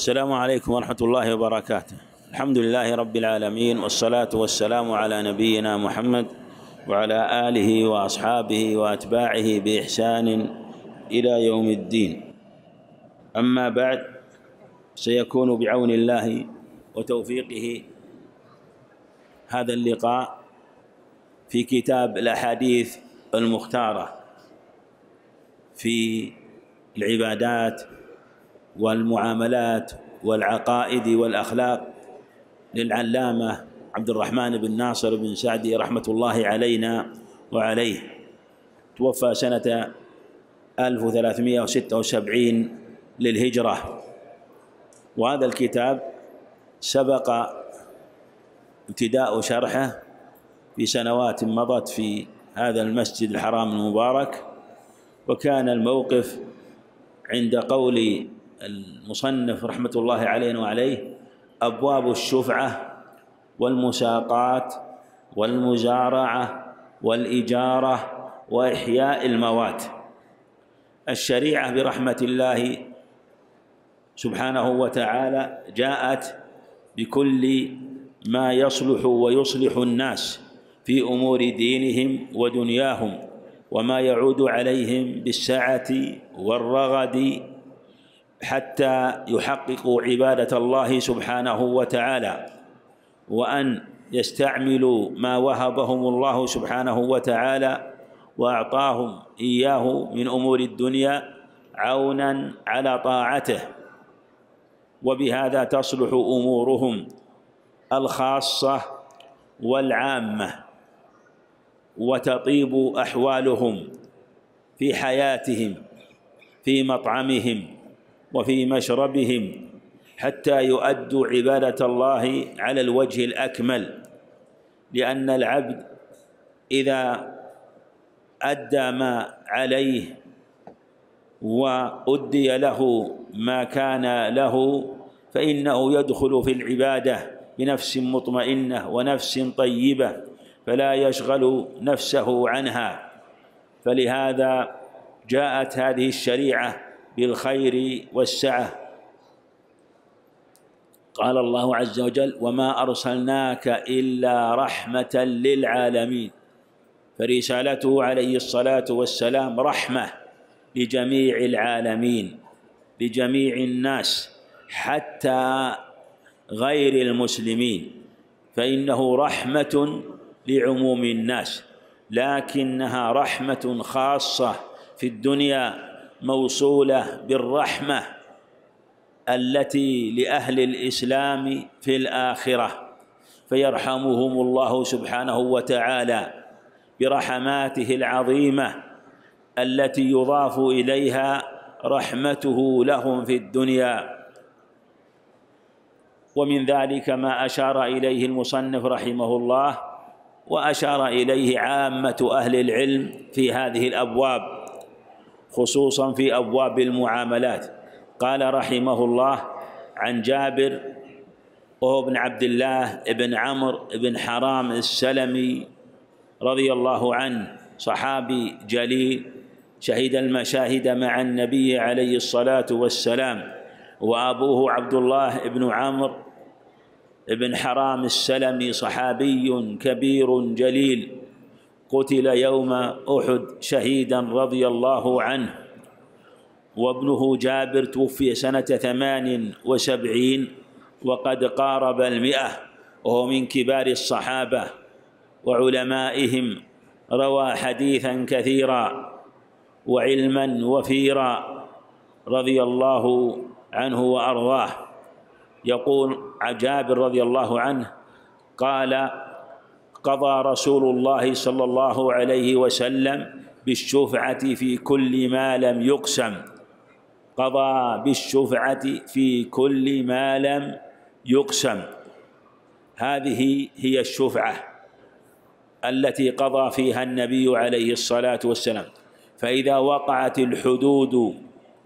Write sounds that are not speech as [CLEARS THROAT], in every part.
السلام عليكم ورحمة الله وبركاته. الحمد لله رب العالمين والصلاة والسلام على نبينا محمد وعلى آله وأصحابه وأتباعه بإحسان إلى يوم الدين. أما بعد سيكون بعون الله وتوفيقه هذا اللقاء في كتاب الأحاديث المختارة في العبادات والمعاملات والعقائد والأخلاق للعلامة عبد الرحمن بن ناصر بن سعدي رحمة الله علينا وعليه. توفى سنة 1376 للهجرة. وهذا الكتاب سبق ابتداء شرحه في سنوات مضت في هذا المسجد الحرام المبارك وكان الموقف عند قول المصنف رحمة الله عليه وعليه أبواب الشفعة والمساقات والمزارعة والإجارة وإحياء الموات. الشريعة برحمة الله سبحانه وتعالى جاءت بكل ما يصلح ويصلح الناس في أمور دينهم ودنياهم وما يعود عليهم بالسعة والرغد حتى يحققوا عبادة الله سبحانه وتعالى وأن يستعملوا ما وهبهم الله سبحانه وتعالى وأعطاهم إياه من أمور الدنيا عونا على طاعته. وبهذا تصلح أمورهم الخاصة والعامة وتطيب أحوالهم في حياتهم في مطعمهم وفي مشربهم حتى يؤدوا عبادة الله على الوجه الأكمل لأن العبد إذا أدى ما عليه وأدي له ما كان له فإنه يدخل في العبادة بنفس مطمئنة ونفس طيبة فلا يشغل نفسه عنها. فلهذا جاءت هذه الشريعة بالخير والسعة. قال الله عز وجل وما أرسلناك إلا رحمة للعالمين فرسالته عليه الصلاة والسلام رحمة لجميع العالمين لجميع الناس حتى غير المسلمين. فإنه رحمة لعموم الناس لكنها رحمة خاصة في الدنيا موصولة بالرحمة التي لأهل الإسلام في الآخرة فيرحمهم الله سبحانه وتعالى برحماته العظيمة التي يضاف إليها رحمته لهم في الدنيا. ومن ذلك ما أشار إليه المصنف رحمه الله وأشار إليه عامة أهل العلم في هذه الأبواب. خصوصا في أبواب المعاملات. قال رحمه الله عن جابر وهو ابن عبد الله بن عمرو بن حرام السلمي رضي الله عنه صحابي جليل شهد المشاهد مع النبي عليه الصلاة والسلام. وأبوه عبد الله بن عمرو بن حرام السلمي صحابي كبير جليل. قتل يوم أحد شهيدا رضي الله عنه وابنه جابر توفي سنة ثمان وسبعين وقد قارب المئة وهو من كبار الصحابة وعلمائهم روى حديثا كثيرا وعلما وفيرا رضي الله عنه وأرضاه. يقول جابر رضي الله عنه قال قضى رسول الله صلى الله عليه وسلم بالشفعة في كل ما لم يقسم. قضى بالشفعة في كل ما لم يقسم. هذه هي الشفعة التي قضى فيها النبي عليه الصلاة والسلام. فإذا وقعت الحدود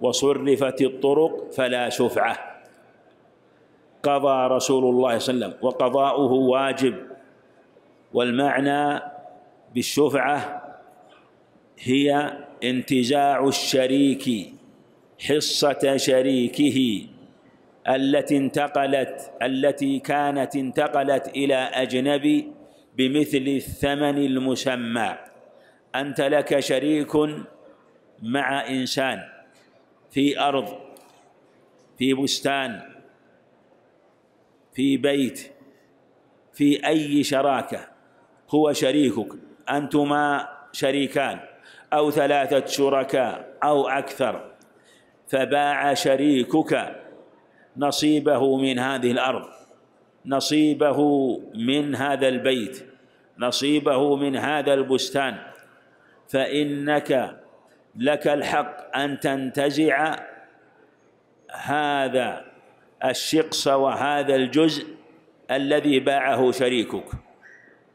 وصرفت الطرق فلا شفعة. قضى رسول الله صلى الله عليه وسلم وقضاؤه واجب. والمعنى بالشفعة هي انتزاع الشريك حصة شريكه التي انتقلت التي كانت انتقلت إلى أجنبي بمثل الثمن المسمى. أنت لك شريك مع إنسان في أرض في بستان في بيت في أي شراكة. هو شريكك أنتما شريكان أو ثلاثة شركاء أو أكثر. فباع شريكك نصيبه من هذه الأرض نصيبه من هذا البيت نصيبه من هذا البستان. فإنك لك الحق أن تنتزع هذا الشقص وهذا الجزء الذي باعه شريكك.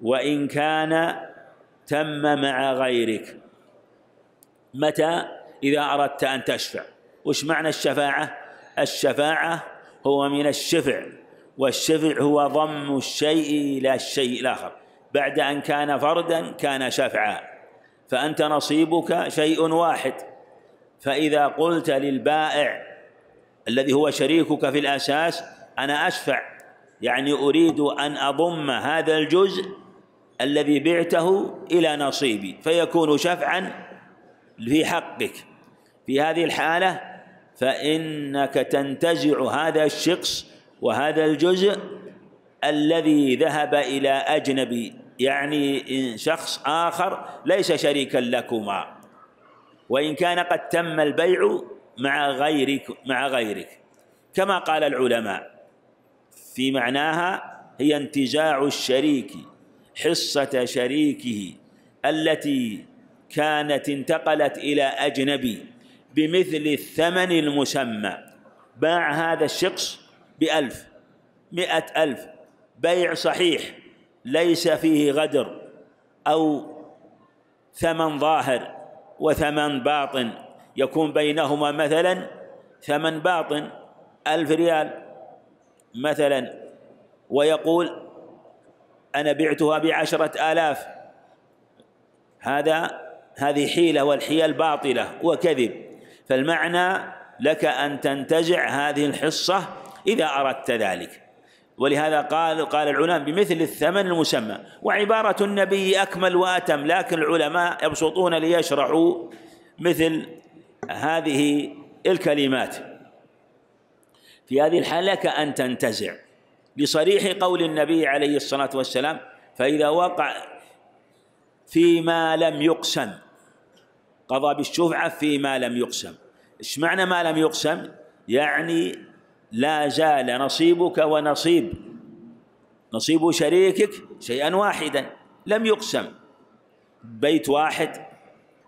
وإن كان تم مع غيرك. متى؟ إذا أردت أن تشفع. وش معنى الشفاعة؟ الشفاعة هو من الشفع والشفع هو ضم الشيء إلى الشيء الآخر. بعد أن كان فردا كان شفعا. فأنت نصيبك شيء واحد. فإذا قلت للبائع الذي هو شريكك في الأساس أنا أشفع. يعني أريد أن أضم هذا الجزء الذي بعته إلى نصيبي فيكون شفعا في حقك. في هذه الحالة فإنك تنتزع هذا الشخص وهذا الجزء الذي ذهب إلى أجنبي. يعني شخص آخر ليس شريكا لكما. وإن كان قد تم البيع مع غيرك مع غيرك. كما قال العلماء في معناها هي انتزاع الشريك. حصة شريكه التي كانت انتقلت إلى أجنبي بمثل الثمن المسمى. باع هذا الشخص بألف مئة ألف. بيع صحيح ليس فيه غدر أو ثمن ظاهر وثمن باطن. يكون بينهما مثلا ثمن باطن ألف ريال مثلا. ويقول أنا بعتها بعشرة آلاف. هذا هذه حيلة والحيل باطلة وكذب. فالمعنى لك أن تنتزع هذه الحصة إذا أردت ذلك. ولهذا قال قال العلماء بمثل الثمن المسمى. وعبارة النبي أكمل وأتم لكن العلماء يبسطون ليشرحوا مثل هذه الكلمات. في هذه الحالة لك أن تنتزع. لصريح قول النبي عليه الصلاة والسلام فإذا وقع فيما لم يقسم قضى بالشفعة فيما لم يقسم. إيش معنى ما لم يقسم؟ يعني لا زال نصيبك ونصيب نصيب شريكك شيئا واحدا لم يقسم. بيت واحد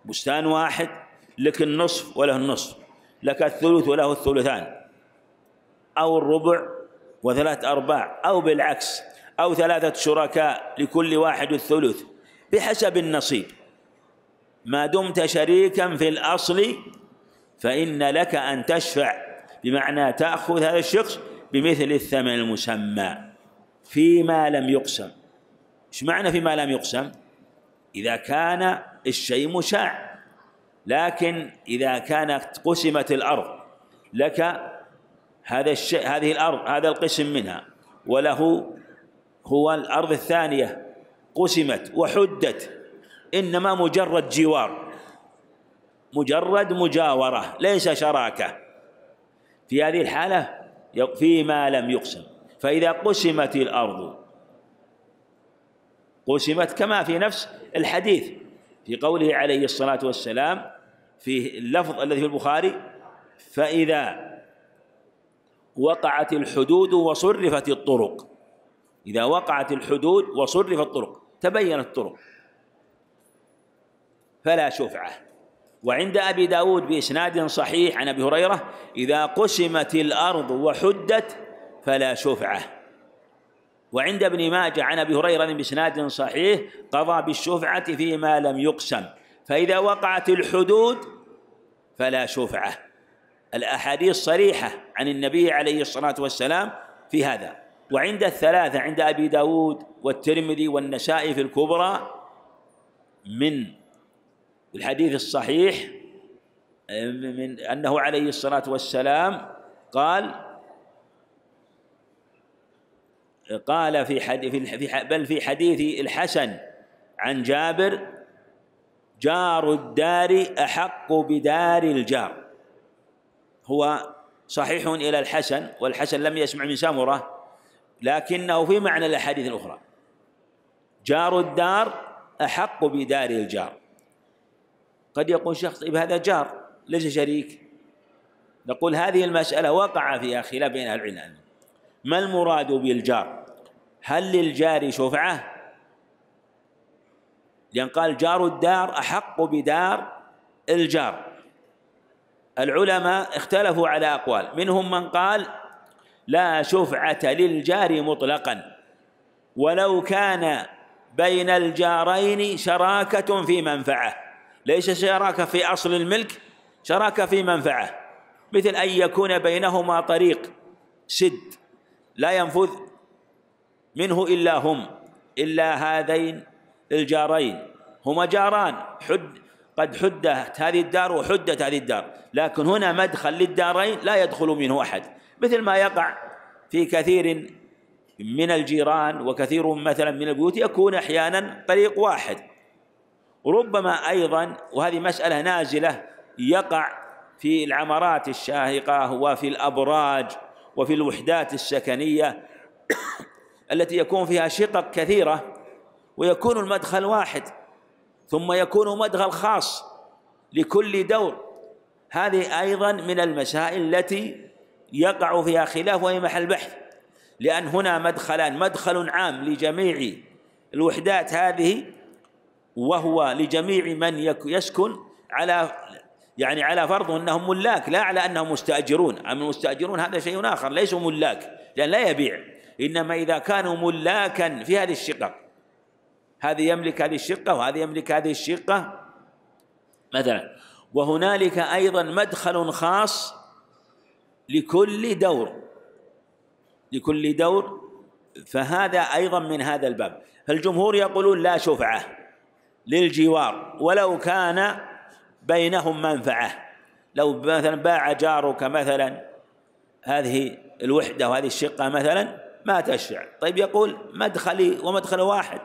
بستان واحد لك النصف وله النصف لك الثلث وله الثلثان أو الربع وثلاث أرباع أو بالعكس أو ثلاثة شركاء لكل واحد الثلث بحسب النصيب. ما دمت شريكا في الأصل فإن لك أن تشفع بمعنى تأخذ هذا الشخص بمثل الثمن المسمى فيما لم يقسم. إيش معنى فيما لم يقسم؟ إذا كان الشيء مشاع لكن إذا كانت قسمت الأرض لك هذا الشيء هذه الأرض هذا القسم منها. وله هو الأرض الثانية. قسمت وحدت. إنما مجرد جوار. مجرد مجاورة ليس شراكة. في هذه الحالة فيما لم يقسم. فإذا قسمت الأرض قسمت كما في نفس الحديث. في قوله عليه الصلاة والسلام في اللفظ الذي في البخاري فإذا وقعت الحدود وصرفت الطرق. إذا وقعت الحدود وصرفت الطرق تبينت الطرق. فلا شفعة. وعند أبي داود بإسناد صحيح عن أبي هريرة إذا قسمت الأرض وحدت فلا شفعة. وعند ابن ماجه عن أبي هريرة بإسناد صحيح قضى بالشفعة فيما لم يقسم. فإذا وقعت الحدود فلا شفعة. الأحاديث صريحة عن النبي عليه الصلاة والسلام في هذا. وعند الثلاثة عند أبي داود والترمذي والنسائي في الكبرى من الحديث الصحيح من أنه عليه الصلاة والسلام قال قال في حديث في بل في حديث الحسن عن جابر جار الدار أحق بدار الجار. هو صحيح إلى الحسن والحسن لم يسمع من سمرة لكنه في معنى الأحاديث الأخرى. جار الدار أحق بدار الجار. قد يقول شخص طيب هذا جار ليس شريك. نقول هذه المسألة وقع فيها خلاف بين أهل العلم. ما المراد بالجار؟ هل للجار شفعة؟ لأن قال جار الدار أحق بدار الجار. العلماء اختلفوا على أقوال. منهم من قال لا شفعة للجار مطلقا ولو كان بين الجارين شراكة في منفعة. ليس شراكة في أصل الملك؟ شراكة في منفعة. مثل أن يكون بينهما طريق سد لا ينفذ منه إلا هم إلا هذين الجارين. هما جاران حد قد حدت هذه الدار وحدت هذه الدار لكن هنا مدخل للدارين لا يدخل منه أحد مثل ما يقع في كثير من الجيران وكثير مثلا من البيوت يكون أحيانا طريق واحد. ربما أيضا وهذه مسألة نازلة يقع في العمارات الشاهقة وفي الأبراج وفي الوحدات السكنية [COUGHS] التي يكون فيها شقق كثيرة ويكون المدخل واحد. ثم يكون مدخل خاص لكل دور. هذه أيضا من المسائل التي يقع فيها خلاف وهي محل بحث لأن هنا مدخلان مدخل عام لجميع الوحدات هذه وهو لجميع من يسكن على يعني على فرض أنهم ملاك لا على أنهم مستأجرون. أما المستأجرون هذا شيء آخر ليسوا ملاك لأن لا يبيع. إنما إذا كانوا ملاكا في هذه الشقه هذه يملك هذه الشقة وهذه يملك هذه الشقة. مثلا وهنالك أيضا مدخل خاص لكل دور لكل دور فهذا أيضا من هذا الباب. فالجمهور يقولون لا شفعة للجوار ولو كان بينهم منفعة. لو مثلا باع جارك مثلا هذه الوحدة وهذه الشقة مثلا ما تشفع. طيب يقول مدخلي ومدخل واحد.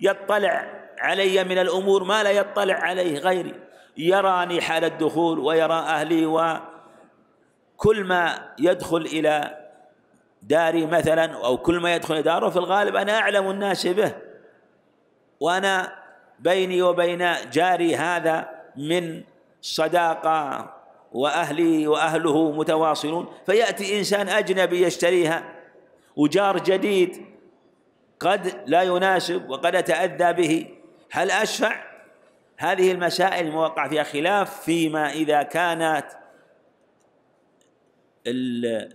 يطلع علي من الأمور ما لا يطلع عليه غيري. يراني حال الدخول ويرى أهلي وكل ما يدخل إلى داري مثلا أو كل ما يدخل داره في الغالب أنا أعلم الناس به. وأنا بيني وبين جاري هذا من صداقة وأهلي وأهله متواصلون. فيأتي إنسان أجنبي يشتريها. وجار جديد قد لا يناسب وقد أتأذى به. هل أشفع؟ هذه المسائل الموقع فيها خلاف فيما إذا كانت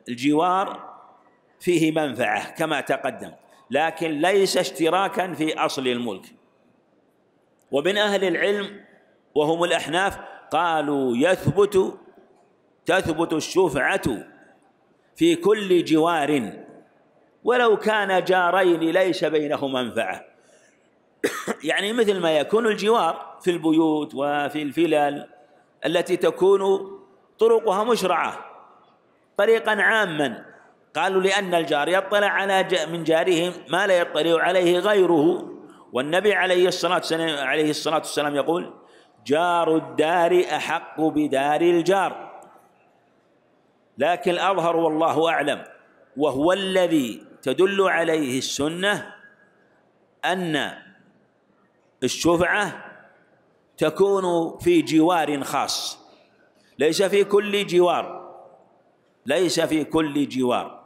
الجوار فيه منفعة كما تقدم لكن ليس اشتراكا في أصل الملك. ومن أهل العلم وهم الأحناف قالوا يثبت تثبت الشفعة في كل جوار. ولو كان جارين ليس بينهما منفعه يعني مثل ما يكون الجوار في البيوت وفي الفلل التي تكون طرقها مشرعة طريقا عاما. قالوا لأن الجار يطلع على من جاره ما لا يطلع عليه غيره. والنبي عليه الصلاة والسلام عليه الصلاة والسلام يقول جار الدار أحق بدار الجار. لكن الأظهر والله أعلم وهو الذي تدل عليه السنة أن الشفعة تكون في جوار خاص. ليس في كل جوار. ليس في كل جوار.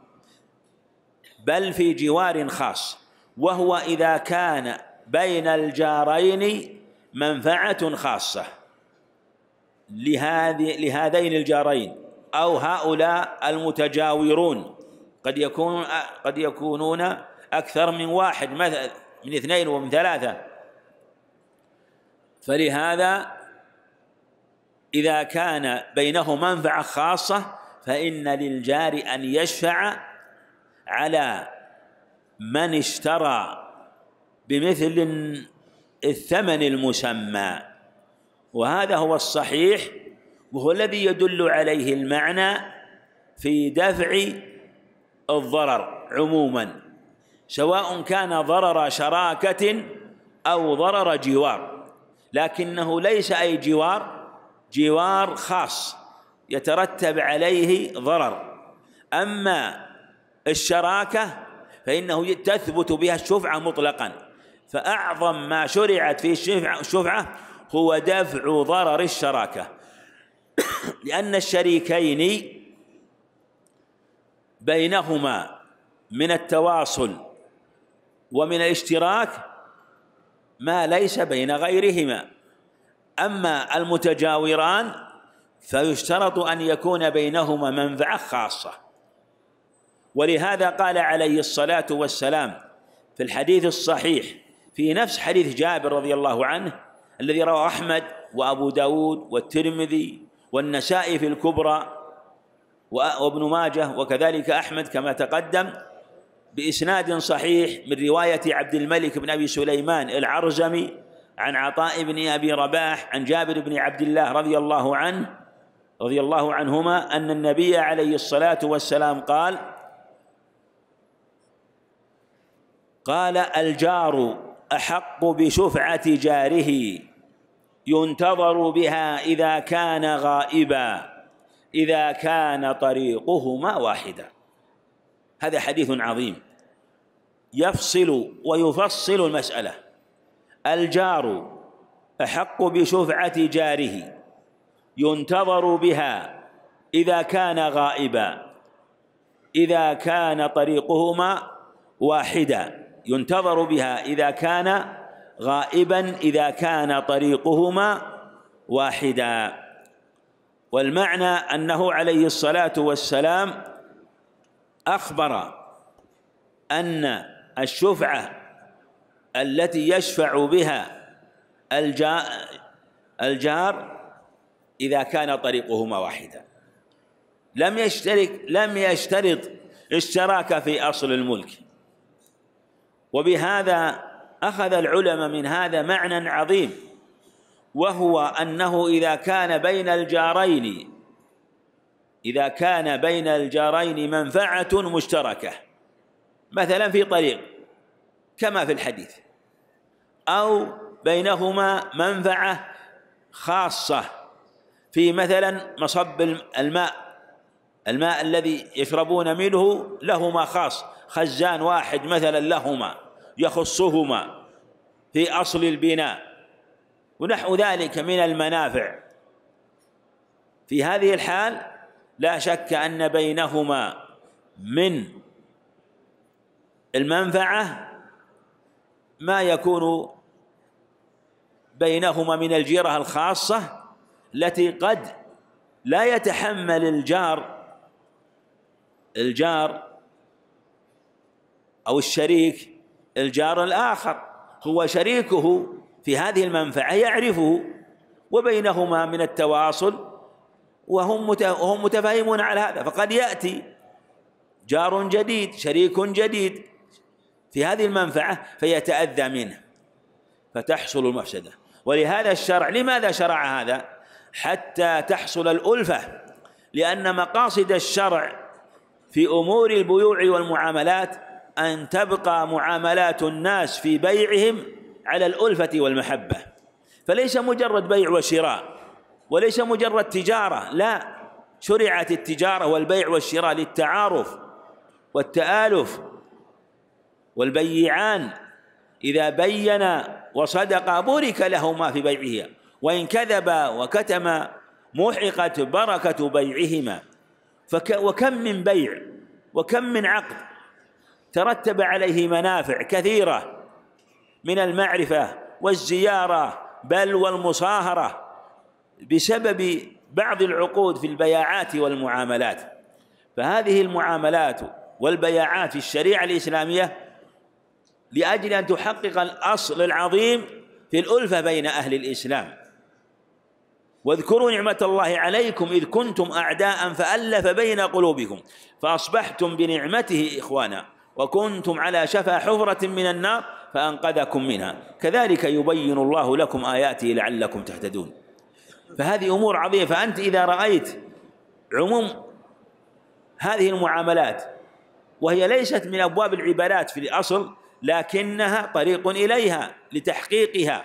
بل في جوار خاص. وهو إذا كان بين الجارين منفعة خاصة. لهذه لهذين الجارين. أو هؤلاء المتجاورون. قد يكون قد يكونون أكثر من واحد مثلا من اثنين ومن ثلاثة. فلهذا إذا كان بينه منفعة خاصة فإن للجار أن يشفع على من اشترى بمثل الثمن المسمى. وهذا هو الصحيح وهو الذي يدل عليه المعنى في دفع الضرر عموما سواء كان ضرر شراكة أو ضرر جوار لكنه ليس أي جوار جوار خاص يترتب عليه ضرر. أما الشراكة فإنه تثبت بها الشفعة مطلقا فأعظم ما شرعت في الشفعة هو دفع ضرر الشراكة. [COUGHS] لأن الشريكين بينهما من التواصل ومن الاشتراك ما ليس بين غيرهما. أما المتجاوران فيشترط أن يكون بينهما منفعة خاصة. ولهذا قال عليه الصلاة والسلام في الحديث الصحيح في نفس حديث جابر رضي الله عنه الذي رواه أحمد وأبو داود والترمذي والنسائي في الكبرى وابن ماجه وكذلك أحمد كما تقدم بإسناد صحيح من رواية عبد الملك بن أبي سليمان العرزمي عن عطاء بن أبي رباح عن جابر بن عبد الله رضي الله عنه رضي الله عنهما أن النبي عليه الصلاة والسلام قال قال الجار أحق بشفعة جاره ينتظر بها إذا كان غائبا. إذا كان طريقهما واحدا. هذا حديث عظيم. يفصل ويفصل المسألة. الجار أحق بشفعة جاره. ينتظر بها إذا كان غائبا. إذا كان طريقهما واحدا. ينتظر بها إذا كان غائبا. إذا كان طريقهما واحدا. والمعنى أنه عليه الصلاة والسلام أخبر أن الشفعة التي يشفع بها الجار إذا كان طريقهما واحدا. لم يشترك لم يشترط اشتراك في أصل الملك. وبهذا أخذ العلماء من هذا معنى عظيم. وهو أنه إذا كان بين الجارين إذا كان بين الجارين منفعة مشتركة مثلا في طريق كما في الحديث أو بينهما منفعة خاصة في مثلا مصب الماء الماء الذي يشربون منه لهما خاص خزان واحد مثلا لهما يخصهما في أصل البناء. ونحو ذلك من المنافع. في هذه الحال لا شك أن بينهما من المنفعة ما يكون بينهما من الجيرة الخاصة التي قد لا يتحمل الجار الجار أو الشريك الجار الآخر. هو شريكه في هذه المنفعة يعرفه وبينهما من التواصل وهم وهم متفاهمون على هذا. فقد يأتي جار جديد شريك جديد في هذه المنفعة فيتأذى منه فتحصل المفسدة. ولهذا الشرع لماذا شرع هذا؟ حتى تحصل الألفة لأن مقاصد الشرع في أمور البيوع والمعاملات أن تبقى معاملات الناس في بيعهم على الألفة والمحبة. فليس مجرد بيع وشراء وليس مجرد تجارة لا. شرعت التجارة والبيع والشراء للتعارف والتآلف والبيعان. إذا بينا وصدق بورك لهما في بيعهما وإن كذبا وكتم محقت بركة بيعهما. وكم من بيع وكم من عقد ترتب عليه منافع كثيرة. من المعرفة والزيارة بل والمصاهرة بسبب بعض العقود في البياعات والمعاملات. فهذه المعاملات والبياعات في الشريعة الإسلامية لأجل أن تحقق الأصل العظيم في الألفة بين أهل الإسلام. واذكروا نعمة الله عليكم إذ كنتم أعداء فألف بين قلوبكم فأصبحتم بنعمته إخوانا وكنتم على شفا حفرة من النار فأنقذكم منها. كذلك يبين الله لكم آياته لعلكم تهتدون. فهذه أمور عظيمة. فأنت إذا رأيت عموم هذه المعاملات وهي ليست من أبواب العبادات في الأصل لكنها طريق إليها لتحقيقها.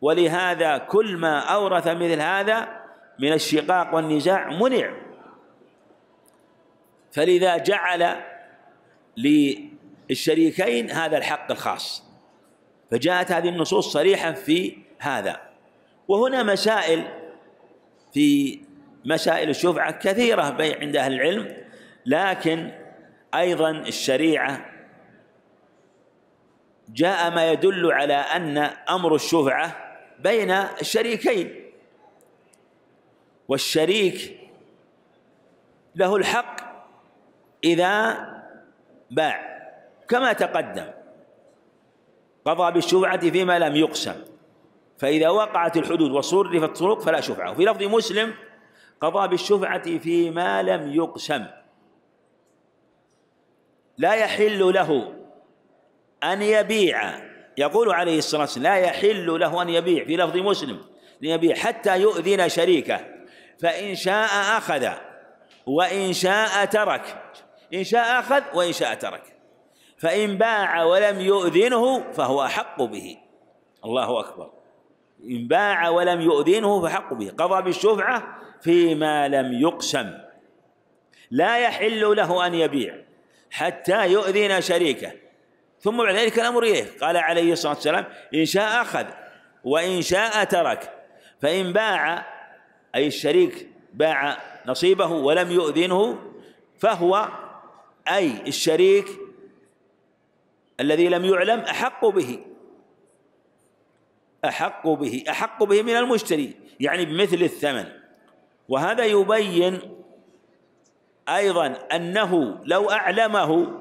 ولهذا كل ما أورث مثل هذا من الشقاق والنزاع منع. فلذا جعل للشريكين هذا الحق الخاص. فجاءت هذه النصوص صريحة في هذا. وهنا مسائل في مسائل الشفعة كثيرة عند أهل العلم لكن أيضا الشريعة جاء ما يدل على أن أمر الشفعة بين الشريكين. والشريك له الحق إذا باع. كما تقدم قضى بالشفعة فيما لم يقسم فإذا وقعت الحدود وصرفت الطرق فلا شفعة. وفي لفظ مسلم قضى بالشفعة فيما لم يقسم. لا يحل له أن يبيع. يقول عليه الصلاة والسلام لا يحل له أن يبيع. في لفظ مسلم ليبيع حتى يؤذن شريكه فإن شاء أخذ وإن شاء ترك. إن شاء أخذ وإن شاء ترك. فإن باع ولم يؤذنه فهو أحق به. الله أكبر. إن باع ولم يؤذنه فحق به. قضى بالشفعة فيما لم يقسم. لا يحل له أن يبيع حتى يؤذن شريكه. ثم بعد ذلك الأمر إليه قال عليه الصلاة والسلام إن شاء أخذ وإن شاء ترك. فإن باع أي الشريك باع نصيبه ولم يؤذنه فهو أي الشريك الذي لم يعلم أحق به. أحق به. أحق به من المشتري يعني بمثل الثمن. وهذا يبين أيضا أنه لو أعلمه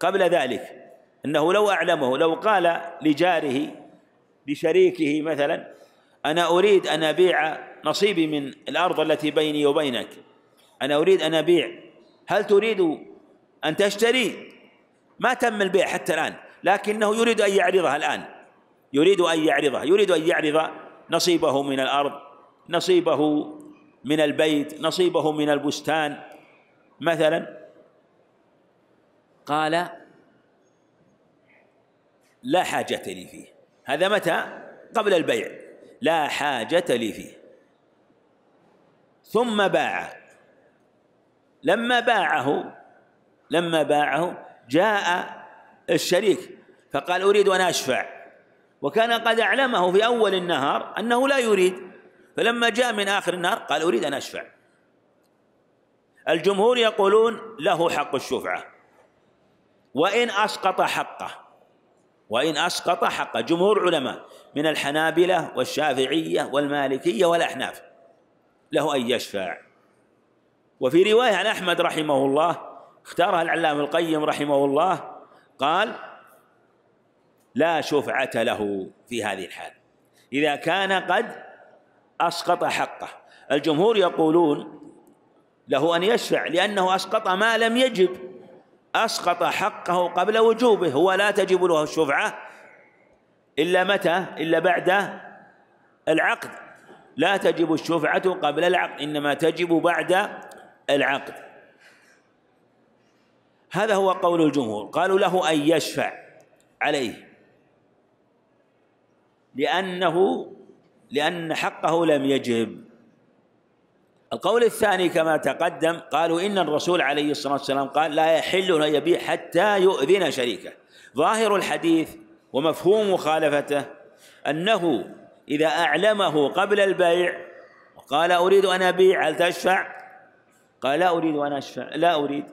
قبل ذلك أنه لو أعلمه لو قال لجاره لشريكه مثلا أنا أريد أن أبيع نصيبي من الأرض التي بيني وبينك. أنا أريد أن أبيع. هل تريد أن تشتري؟ ما تم البيع حتى الآن لكنه يريد أن يعرضها الآن. يريد أن يعرضها يريد أن يعرض نصيبه من الأرض نصيبه من البيت نصيبه من البستان. مثلا قال لا حاجة لي فيه. هذا متى؟ قبل البيع. لا حاجة لي فيه. ثم باع لما باعه لما باعه جاء الشريك فقال أريد أن أشفع. وكان قد أعلمه في أول النهار أنه لا يريد. فلما جاء من آخر النهار قال أريد أن أشفع. الجمهور يقولون له حق الشفعة. وإن أسقط حقه. وإن أسقط حقه. جمهور علماء من الحنابلة والشافعية والمالكية والأحناف له أن يشفع. وفي رواية عن أحمد رحمه الله اختارها العلامة القيم رحمه الله قال لا شفعة له في هذه الحال. إذا كان قد أسقط حقه. الجمهور يقولون له أن يشفع لأنه أسقط ما لم يجب. أسقط حقه قبل وجوبه هو لا تجب له الشفعة إلا متى؟ إلا بعد العقد. لا تجب الشفعة قبل العقد إنما تجب بعد العقد. هذا هو قول الجمهور. قالوا له أن يشفع عليه. لأنه لأن حقه لم يجب. القول الثاني كما تقدم قالوا إن الرسول عليه الصلاة والسلام قال لا يحل أن يبيع حتى يؤذن شريكه. ظاهر الحديث ومفهوم مخالفته أنه إذا أعلمه قبل البيع قال أريد أن أبيع هل تشفع؟ قال لا أريد أن أشفع لا أريد.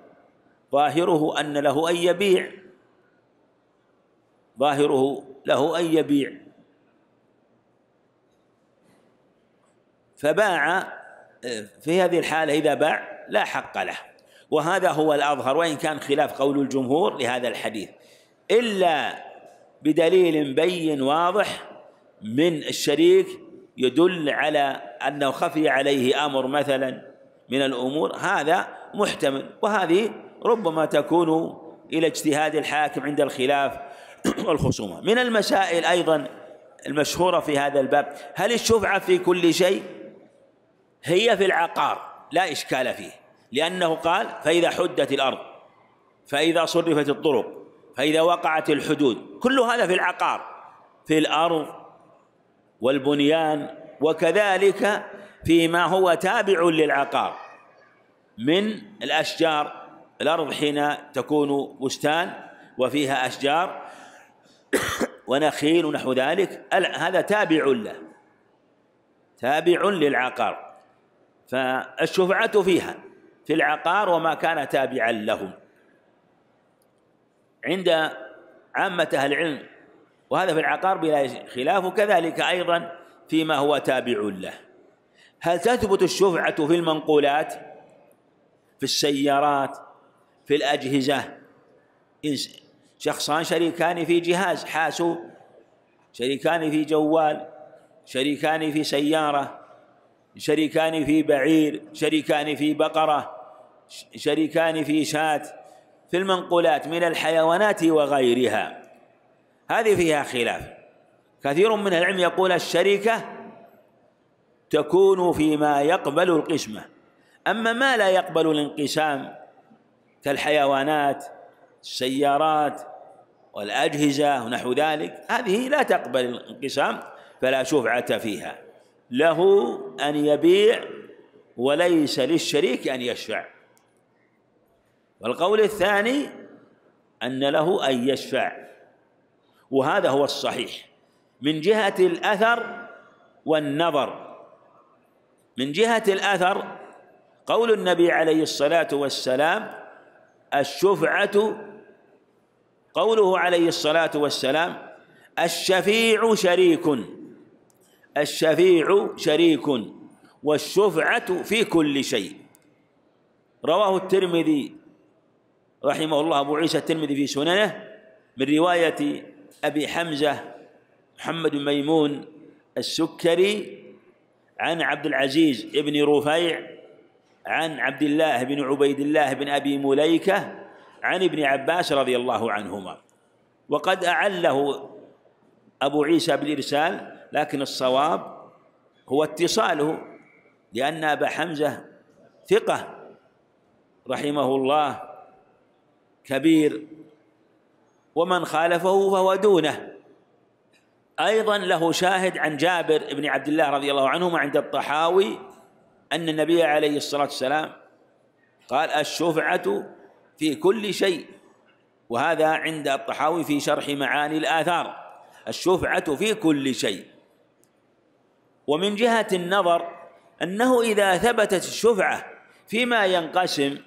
ظاهره أن له أن يبيع. ظاهره له أن يبيع. فباع في هذه الحالة إذا باع لا حق له. وهذا هو الأظهر وإن كان خلاف قول الجمهور لهذا الحديث. إلا بدليل بين واضح من الشريك يدل على أنه خفي عليه أمر مثلا من الأمور هذا محتمل. وهذه ربما تكون إلى اجتهاد الحاكم عند الخلاف [CLEARS THROAT] والخصومة. من المسائل أيضا المشهورة في هذا الباب هل الشفعة في كل شيء؟ هي في العقار لا إشكال فيه لأنه قال فإذا حدت الأرض فإذا صرفت الطرق فإذا وقعت الحدود كل هذا في العقار في الأرض والبنيان وكذلك فيما هو تابع للعقار من الأشجار الأرض حين تكون بستان وفيها أشجار ونخيل ونحو ذلك هذا تابع له تابع للعقار فالشفعة فيها في العقار وما كان تابعا لهم. عند عامة أهل العلم وهذا في العقار بلا خلاف وكذلك أيضا فيما هو تابع له. هل تثبت الشفعة في المنقولات في السيارات في الأجهزة. شخصان شريكان في جهاز حاسوب. شريكان في جوال شريكان في سيارة شريكان في بعير شريكان في بقرة شريكان في شاة. في المنقولات من الحيوانات وغيرها. هذه فيها خلاف. كثير من العلم يقول الشركة تكون فيما يقبل القسمة. أما ما لا يقبل الانقسام كالحيوانات السيارات والأجهزة ونحو ذلك هذه لا تقبل الانقسام فلا شفعة فيها. له أن يبيع وليس للشريك أن يشفع. والقول الثاني أن له أن يشفع وهذا هو الصحيح. من جهة الأثر والنظر. من جهة الأثر قول النبي عليه الصلاة والسلام الشفعة قوله عليه الصلاة والسلام الشفيع شريك الشفيع شريك والشفعة في كل شيء. رواه الترمذي رحمه الله أبو عيسى الترمذي في سننه من رواية أبي حمزة محمد بن ميمون السكري عن عبد العزيز بن رفيع عن عبد الله بن عبيد الله بن أبي مليكة عن ابن عباس رضي الله عنهما. وقد أعله أبو عيسى بالإرسال لكن الصواب هو اتصاله لأن أبا حمزة ثقة رحمه الله كبير ومن خالفه فهو دونه. أيضا له شاهد عن جابر بن عبد الله رضي الله عنهما عند الطحاوي أن النبي عليه الصلاة والسلام قال الشفعة في كل شيء وهذا عند الطحاوي في شرح معاني الآثار الشفعة في كل شيء. ومن جهة النظر أنه إذا ثبتت الشفعة فيما ينقسم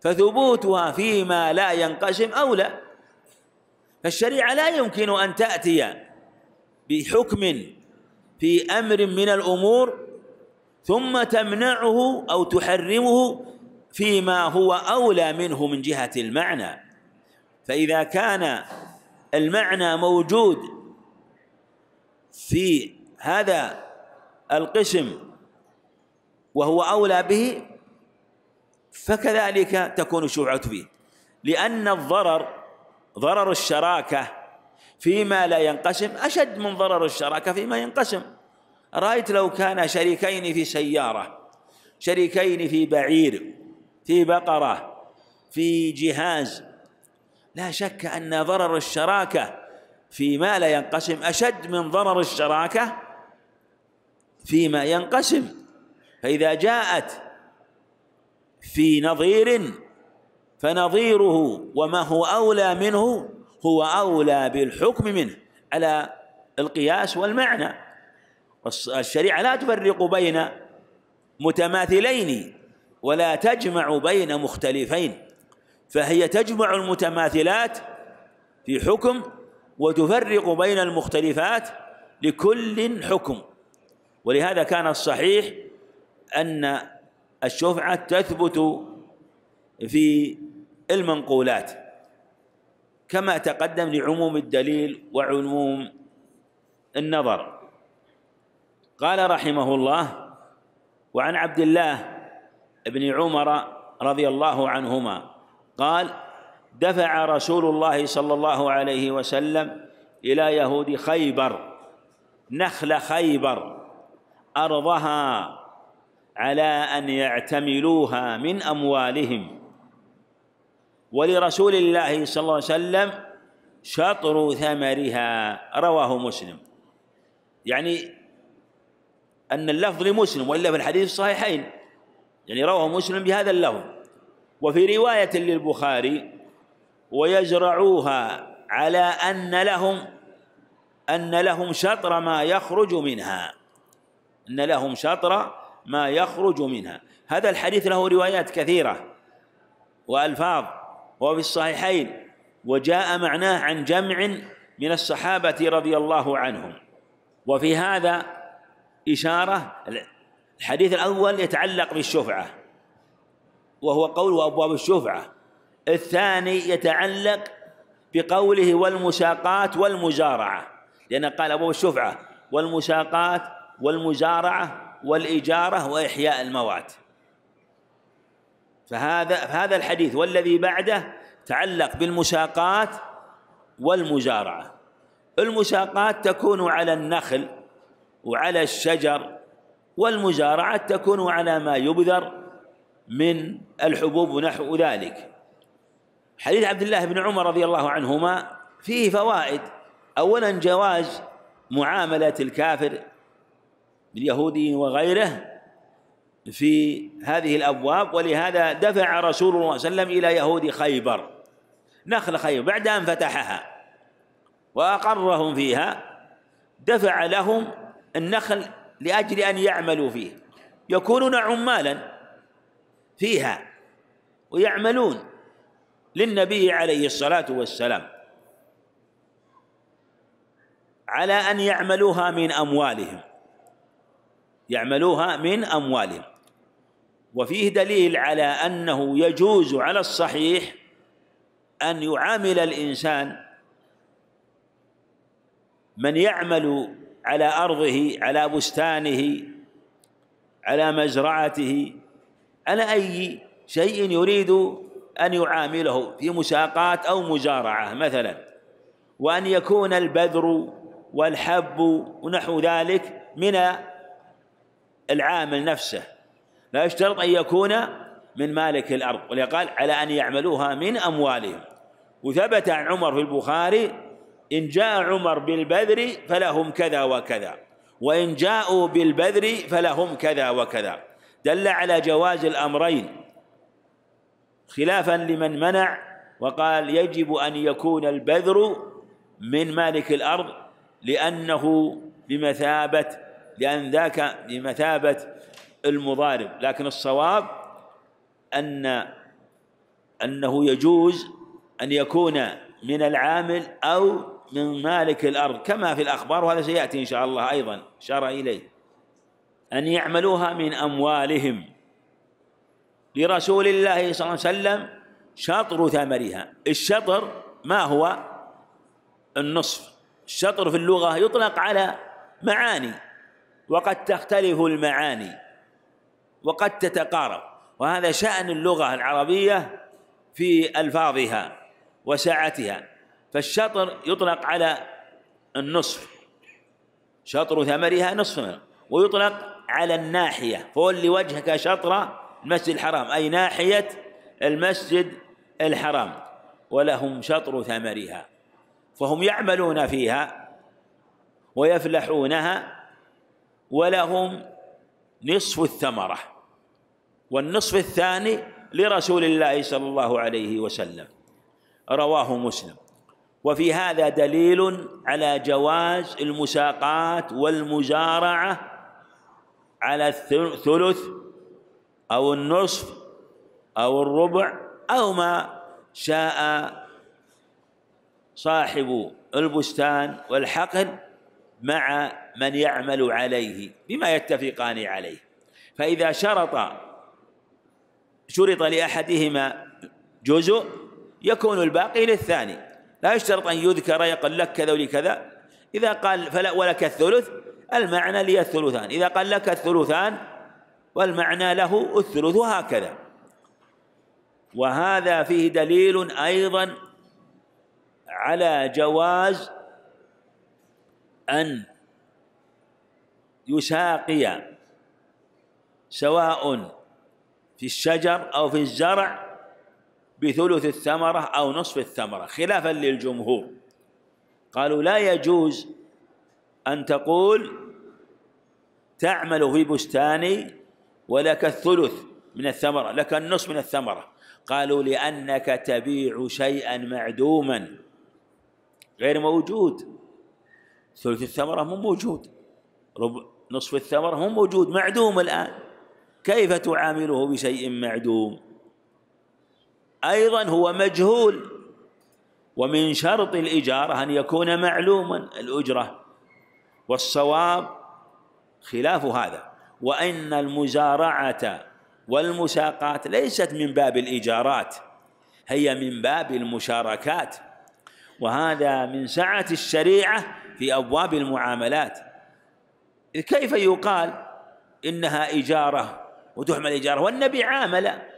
فثبوتها فيما لا ينقسم أولى فالشريعة لا يمكن أن تأتي بحكم في أمر من الأمور ثم تمنعه أو تحرمه فيما هو أولى منه من جهة المعنى. فإذا كان المعنى موجود في هذا القسم وهو أولى به فكذلك تكون الشفعة فيه. لأن الضرر ضرر الشراكة فيما لا ينقسم أشد من ضرر الشراكة فيما ينقسم. رأيت لو كان شريكين في سيارة شريكين في بعير في بقرة في جهاز. لا شك أن ضرر الشراكة فيما لا ينقسم أشد من ضرر الشراكة فيما ينقسم. فإذا جاءت في نظير فنظيره وما هو أولى منه هو أولى بالحكم منه على القياس والمعنى. الشريعة لا تفرق بين متماثلين ولا تجمع بين مختلفين فهي تجمع المتماثلات في حكم وتفرق بين المختلفات لكل حكم. ولهذا كان الصحيح أن الشفعة تثبت في المنقولات كما تقدم لعموم الدليل وعموم النظر. قال رحمه الله وعن عبد الله بن عمر رضي الله عنهما قال دفع رسول الله صلى الله عليه وسلم إلى يهود خيبر نخل خيبر أرضها على أن يعتملوها من أموالهم. ولرسول الله صلى الله عليه وسلم شطر ثمرها رواه مسلم. يعني أن اللفظ لمسلم وإلا في الحديث الصحيحين. يعني رواه مسلم بهذا اللفظ. وفي رواية للبخاري ويزرعوها على أن لهم أن لهم شطر ما يخرج منها. أن لهم شطر ما يخرج منها. هذا الحديث له روايات كثيرة وألفاظ وهو في الصحيحين. وجاء معناه عن جمع من الصحابة رضي الله عنهم. وفي هذا إشارة الحديث الأول يتعلق بالشفعة وهو قول أبواب الشفعة. الثاني يتعلق بقوله والمساقات والمزارعة لأن قال أبواب الشفعة والمساقات والمزارعة والإجارة وإحياء الموات. فهذا فهذا الحديث والذي بعده تعلق بالمساقات والمزارعة المساقات تكون على النخل وعلى الشجر والمزارعة تكون على ما يبذر من الحبوب ونحو ذلك. حديث عبد الله بن عمر رضي الله عنهما فيه فوائد. أولا جواز معاملة الكافر باليهودي وغيره في هذه الأبواب ولهذا دفع رسول الله صلى الله عليه وسلم إلى يهود خيبر نخل خيبر بعد أن فتحها وأقرهم فيها دفع لهم النخل لأجل أن يعملوا فيه. يكونون عمالا فيها ويعملون للنبي عليه الصلاة والسلام. على أن يعملوها من أموالهم. يعملوها من أموالهم. وفيه دليل على أنه يجوز على الصحيح أن يعامل الإنسان من يعمل على أرضه على بستانه على مزرعته. على أي شيء يريد أن يعامله في مساقات أو مزارعة مثلا وأن يكون البذر والحب ونحو ذلك من العامل نفسه. لا يشترط أن يكون من مالك الأرض ولقال على أن يعملوها من أموالهم. وثبت عن عمر في البخاري إن جاء عمر بالبذر فلهم كذا وكذا. وإن جاءوا بالبذر فلهم كذا وكذا. دل على جواز الأمرين. خلافا لمن منع وقال يجب أن يكون البذر من مالك الأرض لأنه بمثابة لأن ذاك بمثابة المضارب. لكن الصواب أن أنه يجوز أن يكون من العامل أو من مالك الأرض كما في الأخبار وهذا سيأتي إن شاء الله أيضا شرع إليه. أن يعملوها من أموالهم. لرسول الله صلى الله عليه وسلم شطر ثمرها. الشطر ما هو؟ النصف. الشطر في اللغة يطلق على معاني وقد تختلف المعاني وقد تتقارب. وهذا شأن اللغة العربية في ألفاظها وسعتها. فالشطر يطلق على النصف. شطر ثمرها نصف ويطلق على الناحية. فول وجهك شطر المسجد الحرام أي ناحية المسجد الحرام. ولهم شطر ثمرها. فهم يعملون فيها ويفلحونها ولهم نصف الثمرة. والنصف الثاني لرسول الله صلى الله عليه وسلم. رواه مسلم. وفي هذا دليل على جواز المساقات والمزارعة على الثلث أو النصف أو الربع أو ما شاء صاحب البستان والحقل مع من يعمل عليه بما يتفقان عليه. فإذا شرط شرط لأحدهما جزء يكون الباقي للثاني. لا يشترط أن يذكر يقول لك كذا ولكذا إذا قال فلا ولك الثلث المعنى لي الثلثان. إذا قال لك الثلثان والمعنى له الثلث هكذا وهذا فيه دليل أيضا على جواز أن يساقي سواء في الشجر أو في الزرع بثلث الثمرة أو نصف الثمرة خلافا للجمهور. قالوا لا يجوز أن تقول تعمل في بستاني ولك الثلث من الثمرة لك النصف من الثمرة. قالوا لأنك تبيع شيئا معدوما. غير موجود. ثلث الثمرة مو موجود. ربع نصف الثمرة مو موجود معدوم الآن. كيف تعامله بشيء معدوم؟ أيضا هو مجهول. ومن شرط الإجارة أن يكون معلوما الأجرة والصواب خلاف هذا. وأن المزارعة والمساقات ليست من باب الإيجارات هي من باب المشاركات. وهذا من سعة الشريعة في أبواب المعاملات. كيف يقال إنها إجارة وتحمل إجارة؟ والنبي عامل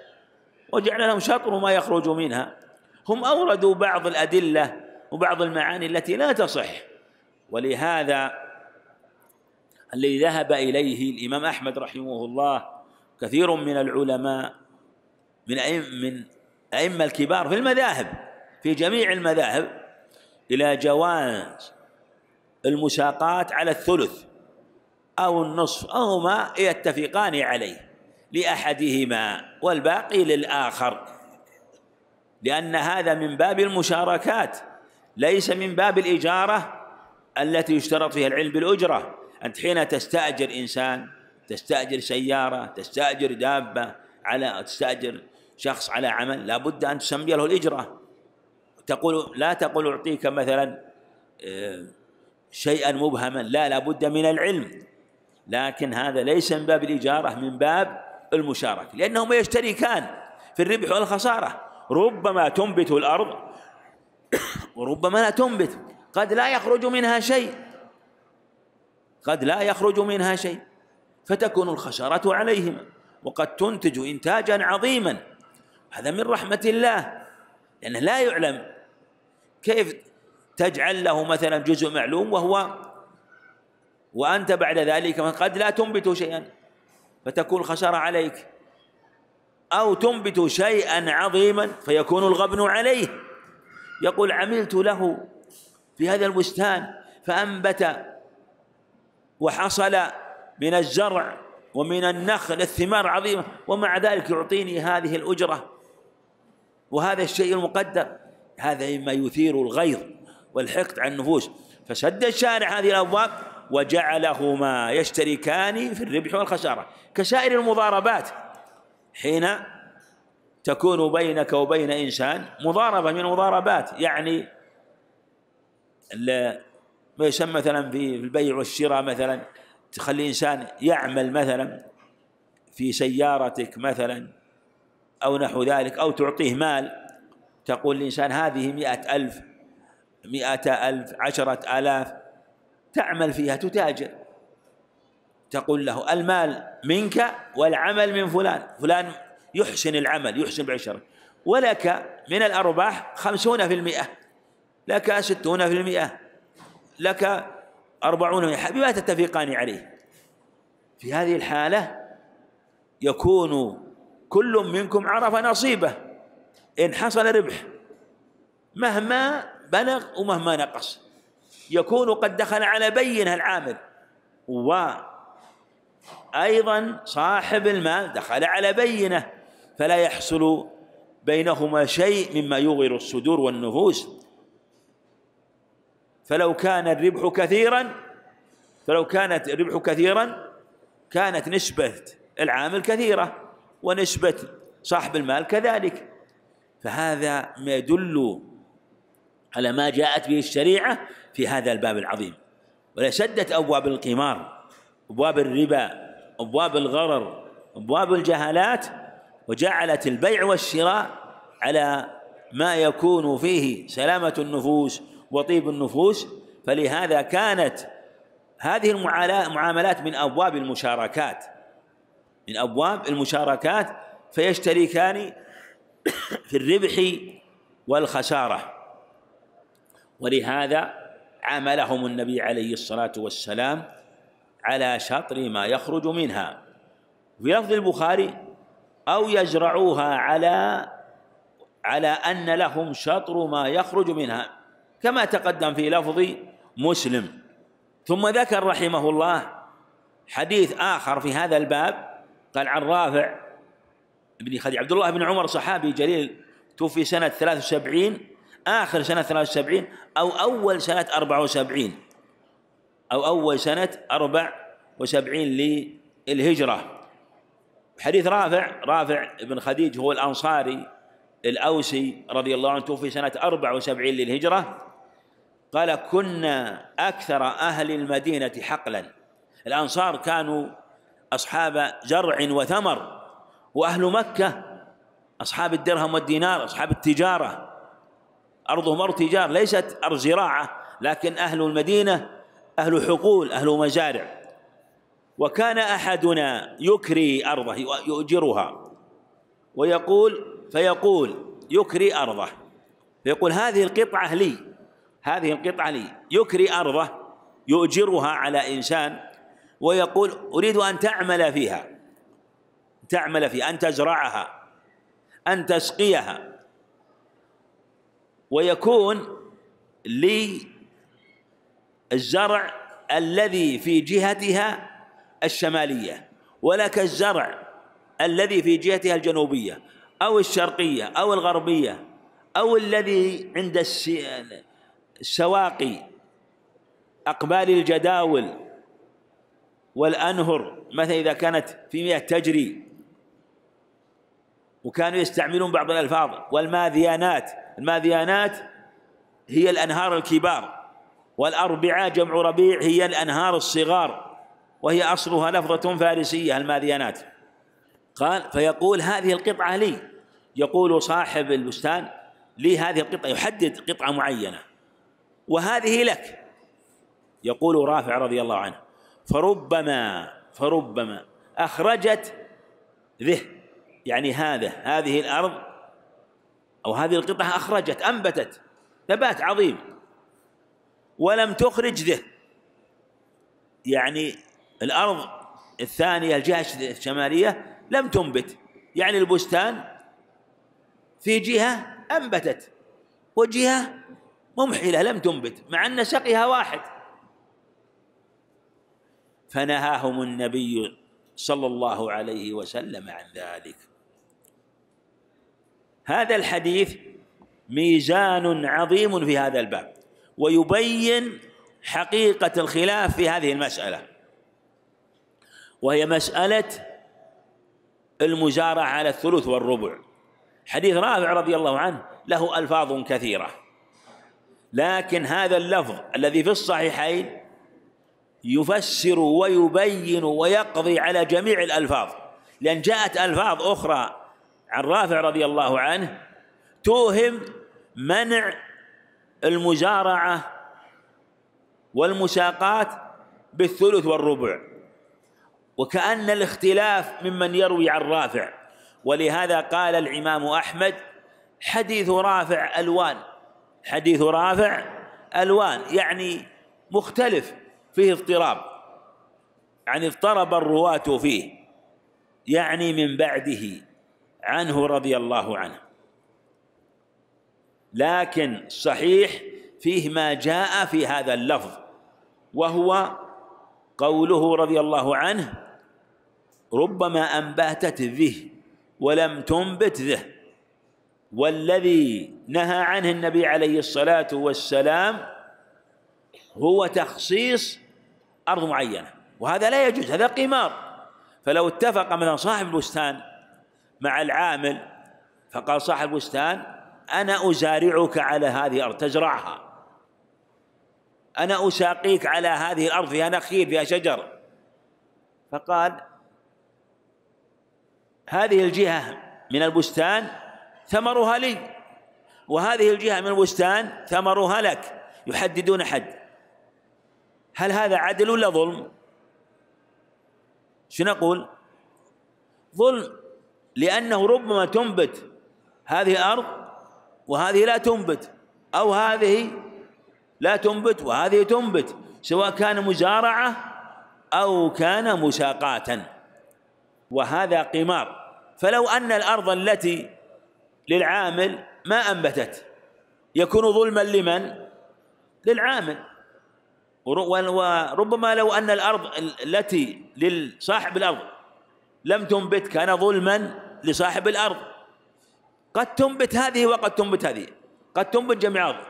وجعل لهم شطر ما يخرج منها. هم أوردوا بعض الأدلة وبعض المعاني التي لا تصح. ولهذا الذي ذهب إليه الإمام أحمد رحمه الله كثير من العلماء من من أئمة الكبار في المذاهب في جميع المذاهب إلى جواز المساقات على الثلث أو النصف أو ما يتفقان عليه. لأحدهما والباقي للآخر. لأن هذا من باب المشاركات ليس من باب الإجارة التي يشترط فيها العلم بالأجرة. أنت حين تستأجر إنسان تستأجر سيارة تستأجر دابة على تستأجر شخص على عمل لابد أن تسمي له الإجرة. تقول لا تقول أعطيك مثلا آه، شيئا مبهما لا لابد من العلم. لكن هذا ليس من باب الإجارة من باب المشاركة لأنهما يشتركان في الربح والخسارة. ربما تنبت الأرض وربما لا تنبت قد لا يخرج منها شيء. قد لا يخرج منها شيء. فتكون الخسارة عليهما وقد تنتج إنتاجا عظيما. هذا من رحمة الله لأنه لا يعلم كيف تجعل له مثلا جزء معلوم وهو وأنت بعد ذلك قد لا تنبت شيئا. فتكون الخسارة عليك. أو تنبت شيئا عظيما فيكون الغبن عليه. يقول عملت له في هذا البستان فأنبت وحصل من الزرع ومن النخل الثمار عظيمة ومع ذلك يعطيني هذه الأجرة وهذا الشيء المقدر. هذا مما يثير الغيظ والحقد على النفوس. فسد الشارع هذه الأبواب وجعلهما يشتركان في الربح والخسارة. كسائر المضاربات حين تكون بينك وبين إنسان مضاربة من المضاربات يعني ما يسمى مثلا في البيع والشراء مثلا تخلي إنسان يعمل مثلا في سيارتك مثلا أو نحو ذلك أو تعطيه مال. تقول الإنسان هذه مئة ألف مئة ألف عشرة آلاف تعمل فيها تتاجر. تقول له المال منك والعمل من فلان. فلان يحسن العمل يحسن بعشرة. ولك من الأرباح خمسون في المئة. لك ستون في المئة. لك أربعون بما تتفقان عليه. في هذه الحالة يكون كل منكم عرف نصيبة. إن حصل ربح. مهما بلغ ومهما نقص. يكون قد دخل على بينة العامل. وأيضا صاحب المال دخل على بينة فلا يحصل بينهما شيء مما يغر الصدور والنفوس. فلو كان الربح كثيرا فلو كانت الربح كثيرا كانت نسبة العامل كثيرة ونسبة صاحب المال كذلك. فهذا ما يدل على ما جاءت به الشريعة في هذا الباب العظيم. ولسدت أبواب القمار أبواب الربا أبواب الغرر أبواب الجهالات وجعلت البيع والشراء على ما يكون فيه سلامة النفوس وطيب النفوس. فلهذا كانت هذه المعاملات من أبواب المشاركات. من أبواب المشاركات فيشتركان في الربح والخسارة. ولهذا عاملهم النبي عليه الصلاة والسلام على شطر ما يخرج منها. في لفظ البخاري أو يزرعوها على على أن لهم شطر ما يخرج منها. كما تقدم في لفظ مسلم. ثم ذكر رحمه الله حديث آخر في هذا الباب قال عن رافع بن خديج عبد الله بن عمر صحابي جليل توفي سنة 73 آخر سنة 73 أو أول سنة 74 أو أول سنة 74 للهجرة. حديث رافع رافع بن خديج هو الأنصاري الأوسي رضي الله عنه توفي سنة 74 للهجرة. قال كنا أكثر أهل المدينة حقلا. الأنصار كانوا أصحاب زرع وثمر وأهل مكة أصحاب الدرهم والدينار أصحاب التجارة. أرضهم أرض تجارة ليست أرض زراعة لكن أهل المدينة أهل حقول أهل مزارع. وكان أحدنا يكري أرضه يؤجرها ويقول فيقول يكري أرضه. فيقول هذه القطعة لي هذه القطعة لي. يكري أرضه يؤجرها على إنسان ويقول أريد أن تعمل فيها. تعمل فيها أن تزرعها أن تسقيها. ويكون للزرع الذي في جهتها الشمالية ولك الزرع الذي في جهتها الجنوبية أو الشرقية أو الغربية أو الذي عند السواقي أقبال الجداول والأنهر مثلا إذا كانت في مياه تجري وكانوا يستعملون بعض الألفاظ. والماذيانات الماذيانات هي الأنهار الكبار والأربعاء جمع ربيع هي الأنهار الصغار وهي أصلها لفظة فارسية الماذيانات. قال فيقول هذه القطعة لي. يقول صاحب البستان لي هذه القطعة يحدد قطعة معينة. وهذه لك. يقول رافع رضي الله عنه فربما فربما أخرجت ذه يعني هذا هذه الأرض أو هذه القطعة أخرجت أنبتت نبات عظيم ولم تخرج ذه. يعني الأرض الثانية الجهة الشمالية لم تنبت. يعني البستان في جهة أنبتت وجهة ممحلة لم تنبت مع أن سقيها واحد. فنهاهم النبي صلى الله عليه وسلم عن ذلك. هذا الحديث ميزان عظيم في هذا الباب ويبين حقيقة الخلاف في هذه المسألة وهي مسألة المزارعة على الثلث والربع. حديث رافع رضي الله عنه له ألفاظ كثيرة لكن هذا اللفظ الذي في الصحيحين يفسر ويبين ويقضي على جميع الألفاظ لأن جاءت ألفاظ أخرى عن رافع رضي الله عنه توهم منع المزارعة والمساقات بالثلث والربع. وكأن الاختلاف ممن يروي عن رافع ولهذا قال الإمام أحمد حديث رافع ألوان حديث رافع ألوان يعني مختلف فيه اضطراب. يعني اضطرب الرواة فيه يعني من بعده. عنه رضي الله عنه. لكن صحيح فيه ما جاء في هذا اللفظ وهو قوله رضي الله عنه ربما أنبتت ذه ولم تنبت ذه والذي نهى عنه النبي عليه الصلاة والسلام هو تخصيص أرض معينة وهذا لا يجوز هذا قمار. فلو اتفق مثلا صاحب البستان مع العامل. فقال صاحب البستان أنا أزارعك على هذه الأرض تزرعها. أنا أساقيك على هذه الأرض فيها نخيل فيها شجر. فقال هذه الجهة من البستان ثمرها لي. وهذه الجهة من البستان ثمرها لك. يحددون حد. هل هذا عدل ولا ظلم؟ شو نقول ظلم. لأنه ربما تنبت هذه الأرض وهذه لا تنبت أو هذه لا تنبت وهذه تنبت سواء كان مزارعة أو كان مساقاة وهذا قمار. فلو أن الأرض التي للعامل ما أنبتت يكون ظلما لمن؟ للعامل. وربما لو أن الأرض التي لصاحب الأرض لم تنبت كان ظلما لصاحب الأرض. قد تنبت هذه وقد تنبت هذه. قد تنبت جميع الأرض.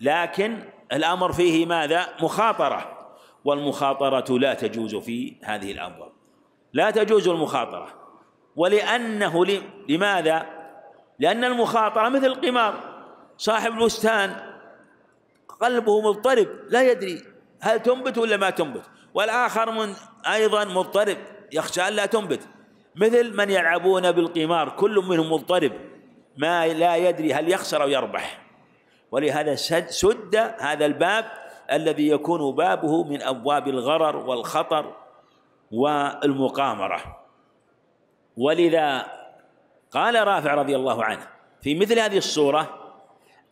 لكن الأمر فيه ماذا؟ مخاطرة. والمخاطرة لا تجوز في هذه الأبواب لا تجوز المخاطرة. ولأنه لماذا؟ لأن المخاطرة مثل القمار. صاحب البستان قلبه مضطرب لا يدري هل تنبت ولا ما تنبت. والآخر من أيضا مضطرب يخشى أن لا تنبت. مثل من يلعبون بالقمار كل منهم مضطرب. ما لا يدري هل يخسر أو يربح. ولهذا سد هذا الباب الذي يكون بابه من أبواب الغرر والخطر والمقامرة. ولذا قال رافع رضي الله عنه في مثل هذه الصورة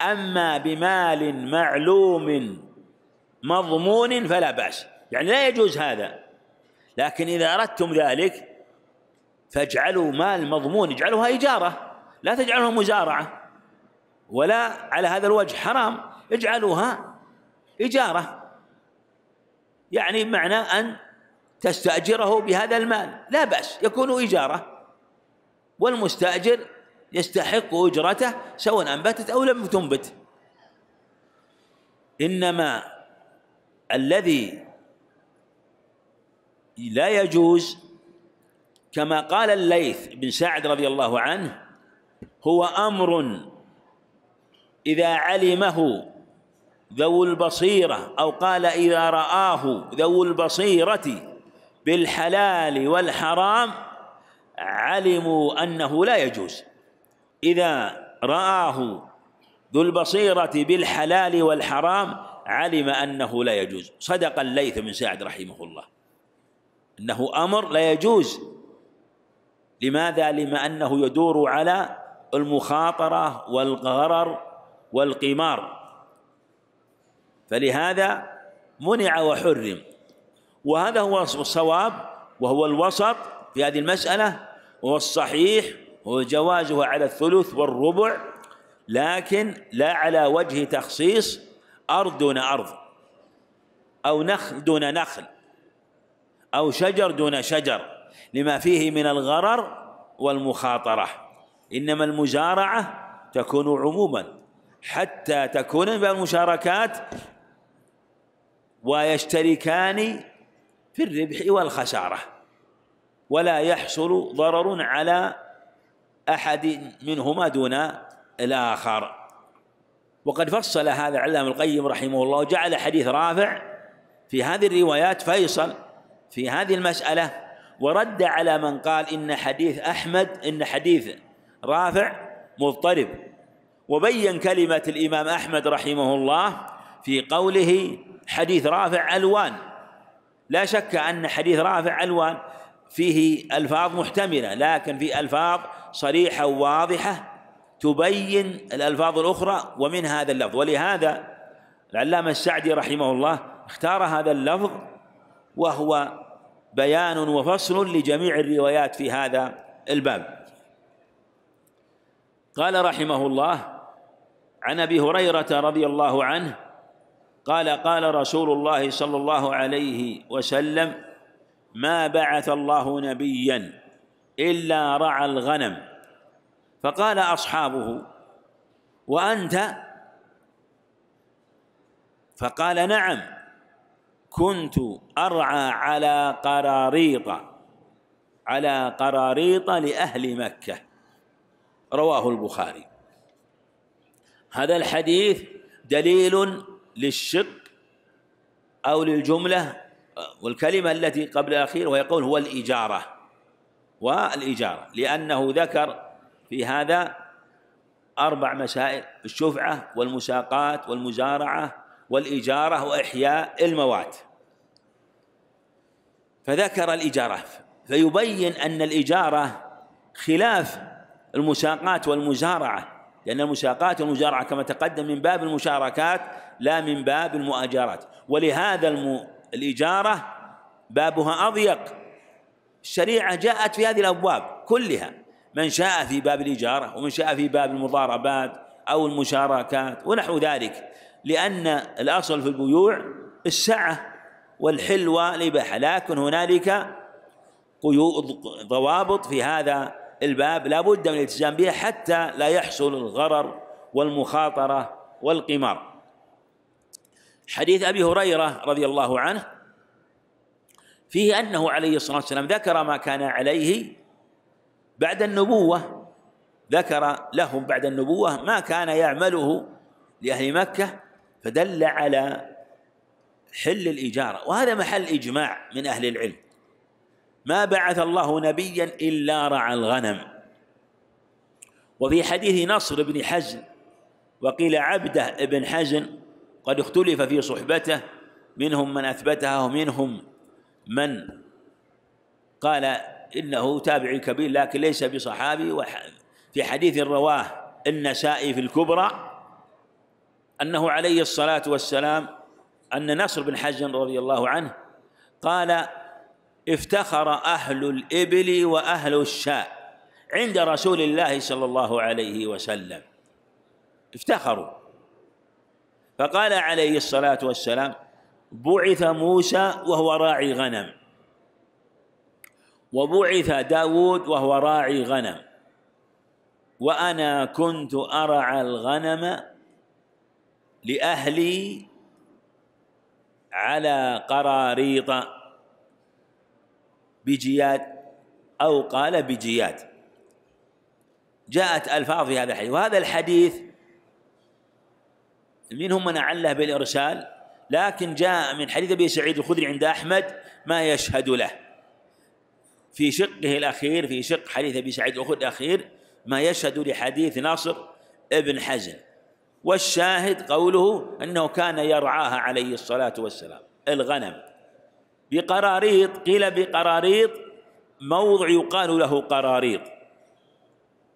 أما بمال معلوم مضمون فلا بأس. يعني لا يجوز هذا. لكن إذا أردتم ذلك فاجعلوا مال مضمون اجعلوها إجارة لا تجعلوها مزارعة ولا على هذا الوجه حرام اجعلوها إجارة. يعني بمعنى أن تستأجره بهذا المال. لا بأس يكون إجارة. والمستأجر يستحق أجرته سواء أنبتت أو لم تنبت. إنما الذي لا يجوز كما قال الليث بن سعد رضي الله عنه هو أمر إذا علمه ذو البصيرة أو قال إذا رآه ذو البصيرة بالحلال والحرام علموا أنه لا يجوز. إذا رآه ذو البصيرة بالحلال والحرام علم أنه لا يجوز. صدق الليث بن سعد رحمه الله. إنه أمر لا يجوز. لماذا؟ لما أنه يدور على المخاطرة والغرر والقمار. فلهذا منع وحرم. وهذا هو الصواب وهو الوسط في هذه المسألة وهو الصحيح وهو جوازها على الثلث والربع لكن لا على وجه تخصيص أرض دون أرض أو نخل دون نخل أو شجر دون شجر. لما فيه من الغرر والمخاطرة. إنما المزارعة تكون عموما حتى تكون المشاركات ويشتركان في الربح والخسارة. ولا يحصل ضرر على أحد منهما دون الآخر. وقد فصل هذا علام القيم رحمه الله وجعل حديث رافع في هذه الروايات فيصل في هذه المسألة ورد على من قال إن حديث أحمد إن حديث رافع مضطرب. وبين كلمة الإمام أحمد رحمه الله في قوله حديث رافع ألوان. لا شك أن حديث رافع ألوان فيه ألفاظ محتملة لكن في ألفاظ صريحة واضحة تبين الألفاظ الأخرى ومن هذا اللفظ. ولهذا العلامة السعدي رحمه الله اختار هذا اللفظ وهو بيان وفصل لجميع الروايات في هذا الباب. قال رحمه الله عن أبي هريرة رضي الله عنه قال قال رسول الله صلى الله عليه وسلم ما بعث الله نبيا إلا رعى الغنم. فقال أصحابه وأنت؟ فقال نعم. كنت أرعى على قراريط على قراريط لأهل مكة. رواه البخاري. هذا الحديث دليل للشق أو للجملة والكلمة التي قبل الأخير ويقول هو الإجارة. والإجارة لأنه ذكر في هذا أربع مسائل الشفعة والمساقات والمزارعة والإجارة وإحياء الموات فذكر الإجارة. فيبين أن الإجارة خلاف المساقات والمزارعة لأن المساقات والمزارعة كما تقدم من باب المشاركات لا من باب المؤاجرات ولهذا الم... الإجارة بابها أضيق. الشريعة جاءت في هذه الأبواب كلها. من شاء في باب الإجارة ومن شاء في باب المضاربات أو المشاركات ونحو ذلك. لأن الأصل في البيوع السعة والحل والإباحة لكن هنالك قيود ضوابط في هذا الباب لا بد من الالتزام بها حتى لا يحصل الغرر والمخاطرة والقمار. حديث أبي هريرة رضي الله عنه فيه أنه عليه الصلاة والسلام ذكر ما كان عليه بعد النبوة ذكر لهم بعد النبوة ما كان يعمله لأهل مكة فدل على حل الإجارة وهذا محل إجماع من أهل العلم. ما بعث الله نبيا إلا رعى الغنم. وفي حديث نصر بن حزن وقيل عبده بن حزن قد اختلف في صحبته منهم من أثبتها ومنهم من قال إنه تابعي كبير لكن ليس بصحابي. في حديث رواه النسائي في الكبرى أنه عليه الصلاة والسلام أن نصر بن حزن رضي الله عنه قال افتخر أهل الإبل وأهل الشاء عند رسول الله صلى الله عليه وسلم. افتخروا. فقال عليه الصلاة والسلام بعث موسى وهو راعي غنم. وبعث داود وهو راعي غنم. وأنا كنت أرعى الغنم لأهلي على قراريط بجياد أو قال بجياد. جاءت ألفاظ في هذا الحديث وهذا الحديث منهم من أعله بالإرسال لكن جاء من حديث أبي سعيد الخدري عند أحمد ما يشهد له. في شقه الأخير في شق حديث أبي سعيد الأخير ما يشهد لحديث ناصر ابن حزن والشاهد قوله أنه كان يرعاها عليه الصلاة والسلام. الغنم. بقراريط قيل بقراريط موضع يقال له قراريط.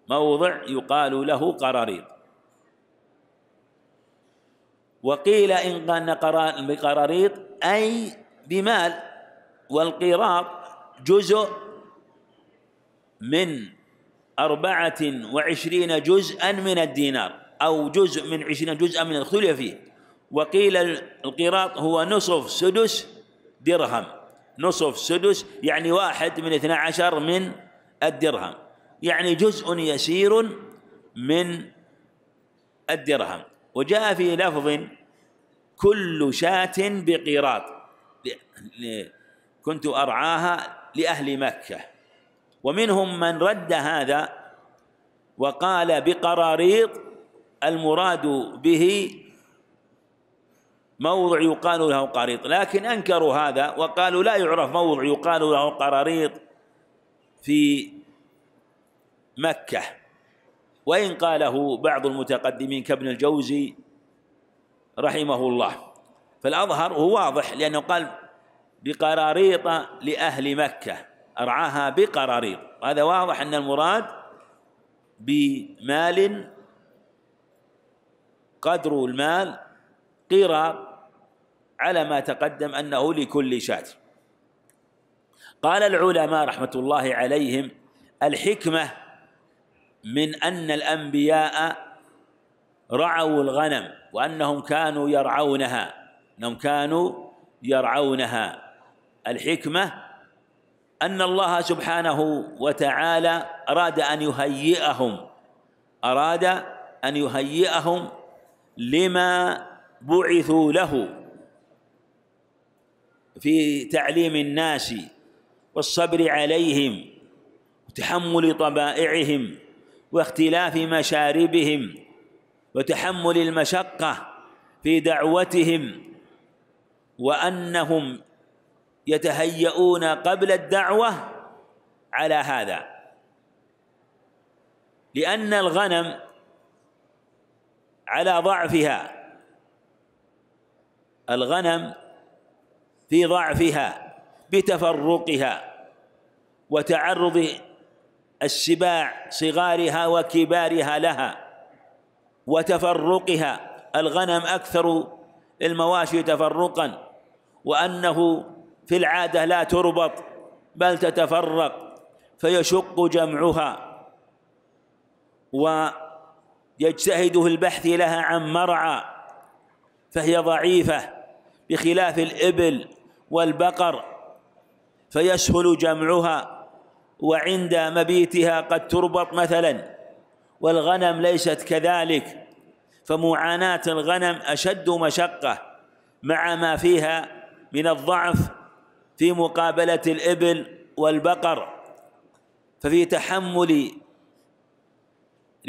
موضع يقال له قراريط. وقيل إن كان بقراريط أي بمال. والقيراط جزء من أربعة وعشرين جزءا من الدينار. أو جزء من عشرين جزءا من اختلف فيه. وقيل القيراط هو نصف سدس درهم. نصف سدس يعني واحد من اثنى عشر من الدرهم. يعني جزء يسير من الدرهم. وجاء في لفظ كل شاة بقيراط كنت أرعاها لأهل مكة. ومنهم من رد هذا وقال بقراريط المراد به موضع يقال له قريط لكن أنكروا هذا وقالوا لا يعرف موضع يقال له قراريط في مكة. وإن قاله بعض المتقدمين كابن الجوزي رحمه الله. فالأظهر هو واضح لأنه قال بقراريط لأهل مكة أرعاها بقراريط. هذا واضح أن المراد بمال قدر المال قيراط على ما تقدم أنه لكل شاة. قال العلماء رحمة الله عليهم الحكمة من أن الأنبياء رعوا الغنم وأنهم كانوا يرعونها. أنهم كانوا يرعونها. الحكمة أن الله سبحانه وتعالى أراد أن يهيئهم. أراد أن يهيئهم لما بعثوا له في تعليم الناس والصبر عليهم وتحمل طبائعهم واختلاف مشاربهم وتحمل المشقة في دعوتهم وأنهم يتهيئون قبل الدعوة على هذا. لأن الغنم على ضعفها. الغنم في ضعفها بتفرقها وتعرض السباع صغارها وكبارها لها وتفرقها. الغنم أكثر المواشي تفرقا وأنه في العادة لا تربط بل تتفرق فيشق جمعها. ويجتهد في البحث لها عن مرعى فهي ضعيفة بخلاف الإبل والبقر فيسهل جمعها وعند مبيتها قد تربط مثلا والغنم ليست كذلك فمعاناة الغنم أشد مشقة مع ما فيها من الضعف في مقابلة الإبل والبقر ففي تحمل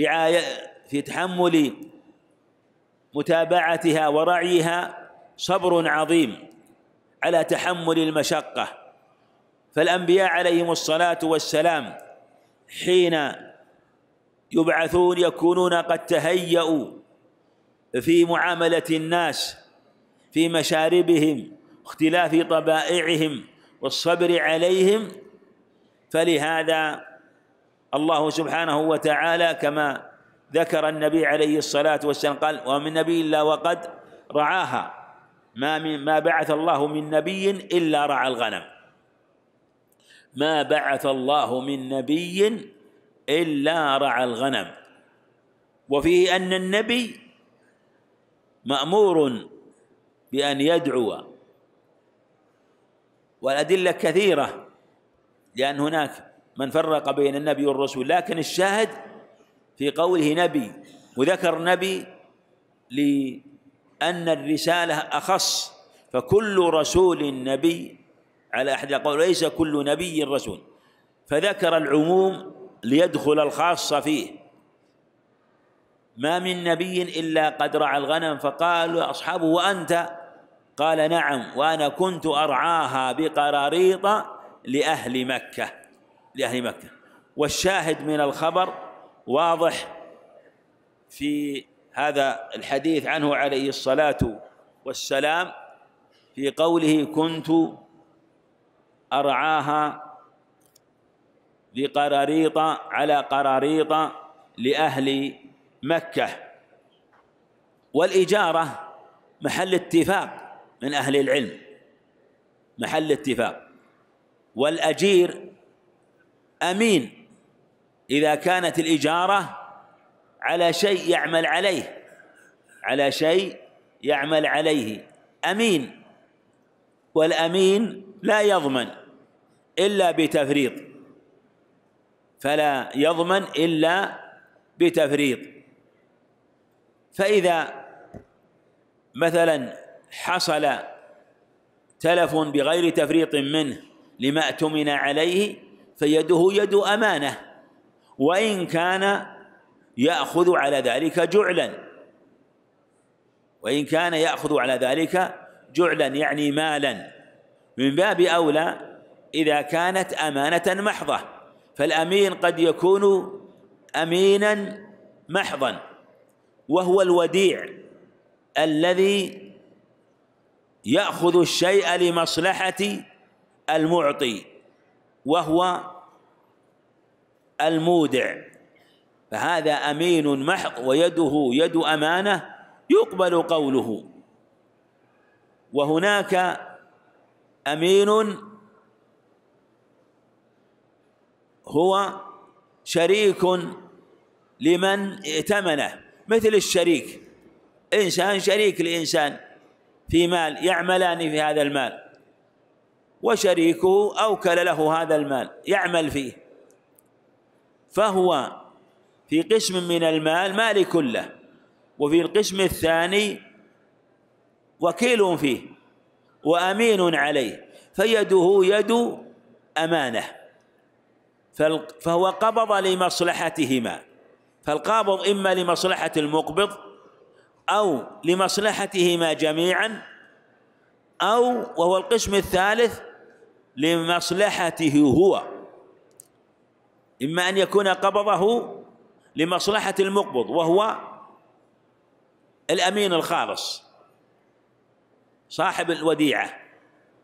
رعاية في تحمل متابعتها ورعيها صبر عظيم على تحمل المشقة. فالأنبياء عليهم الصلاة والسلام حين يبعثون يكونون قد تهيأوا في معاملة الناس في مشاربهم اختلاف طبائعهم والصبر عليهم فلهذا الله سبحانه وتعالى كما ذكر النبي عليه الصلاة والسلام قال ومن نبي إلا وقد رعاها ما من ما بعث الله من نبي إلا رعى الغنم. ما بعث الله من نبي إلا رعى الغنم. وفيه أن النبي مأمور بأن يدعو والأدلة كثيرة لأن هناك من فرق بين النبي والرسول لكن الشاهد في قوله نبي وذكر نبي لأن الرسالة أخص فكل رسول نبي على أحد القول ليس كل نبي رسول. فذكر العموم ليدخل الخاص فيه. ما من نبي إلا قد رعى الغنم فقال أصحابه وأنت؟ قال نعم وأنا كنت أرعاها بقراريط لأهل مكة لأهل مكة. والشاهد من الخبر واضح في هذا الحديث عنه عليه الصلاة والسلام في قوله كنت أرعاها بقراريط على قراريط لأهل مكة. والإجارة محل اتفاق من أهل العلم محل اتفاق. والأجير أمين إذا كانت الإجارة على شيء يعمل عليه على شيء يعمل عليه. أمين. والأمين لا يضمن إلا بتفريط. فلا يضمن إلا بتفريط. فإذا مثلا حصل تلف بغير تفريط منه لما اؤتمن عليه فيده يد أمانة. وإن كان يأخذ على ذلك جعلا. وإن كان يأخذ على ذلك جعلا يعني مالا. من باب أولى إذا كانت أمانة محضة فالأمين قد يكون امينا محضا وهو الوديع الذي يأخذ الشيء لمصلحة المعطي وهو المودع. فهذا أمين محض ويده يد أمانة يقبل قوله. وهناك أمين هو شريك لمن ائتمنه مثل الشريك. إنسان شريك لإنسان في مال يعملان في هذا المال. وشريكه أوكل له هذا المال يعمل فيه. فهو في قسم من المال مالك له وفي القسم الثاني وكيل فيه وأمين عليه فيده يد أمانة فهو قبض لمصلحتهما فالقابض إما لمصلحة المقبض أو لمصلحتهما جميعا أو وهو القسم الثالث لمصلحته هو. إما أن يكون قبضه لمصلحة المقبض وهو الأمين الخالص صاحب الوديعة.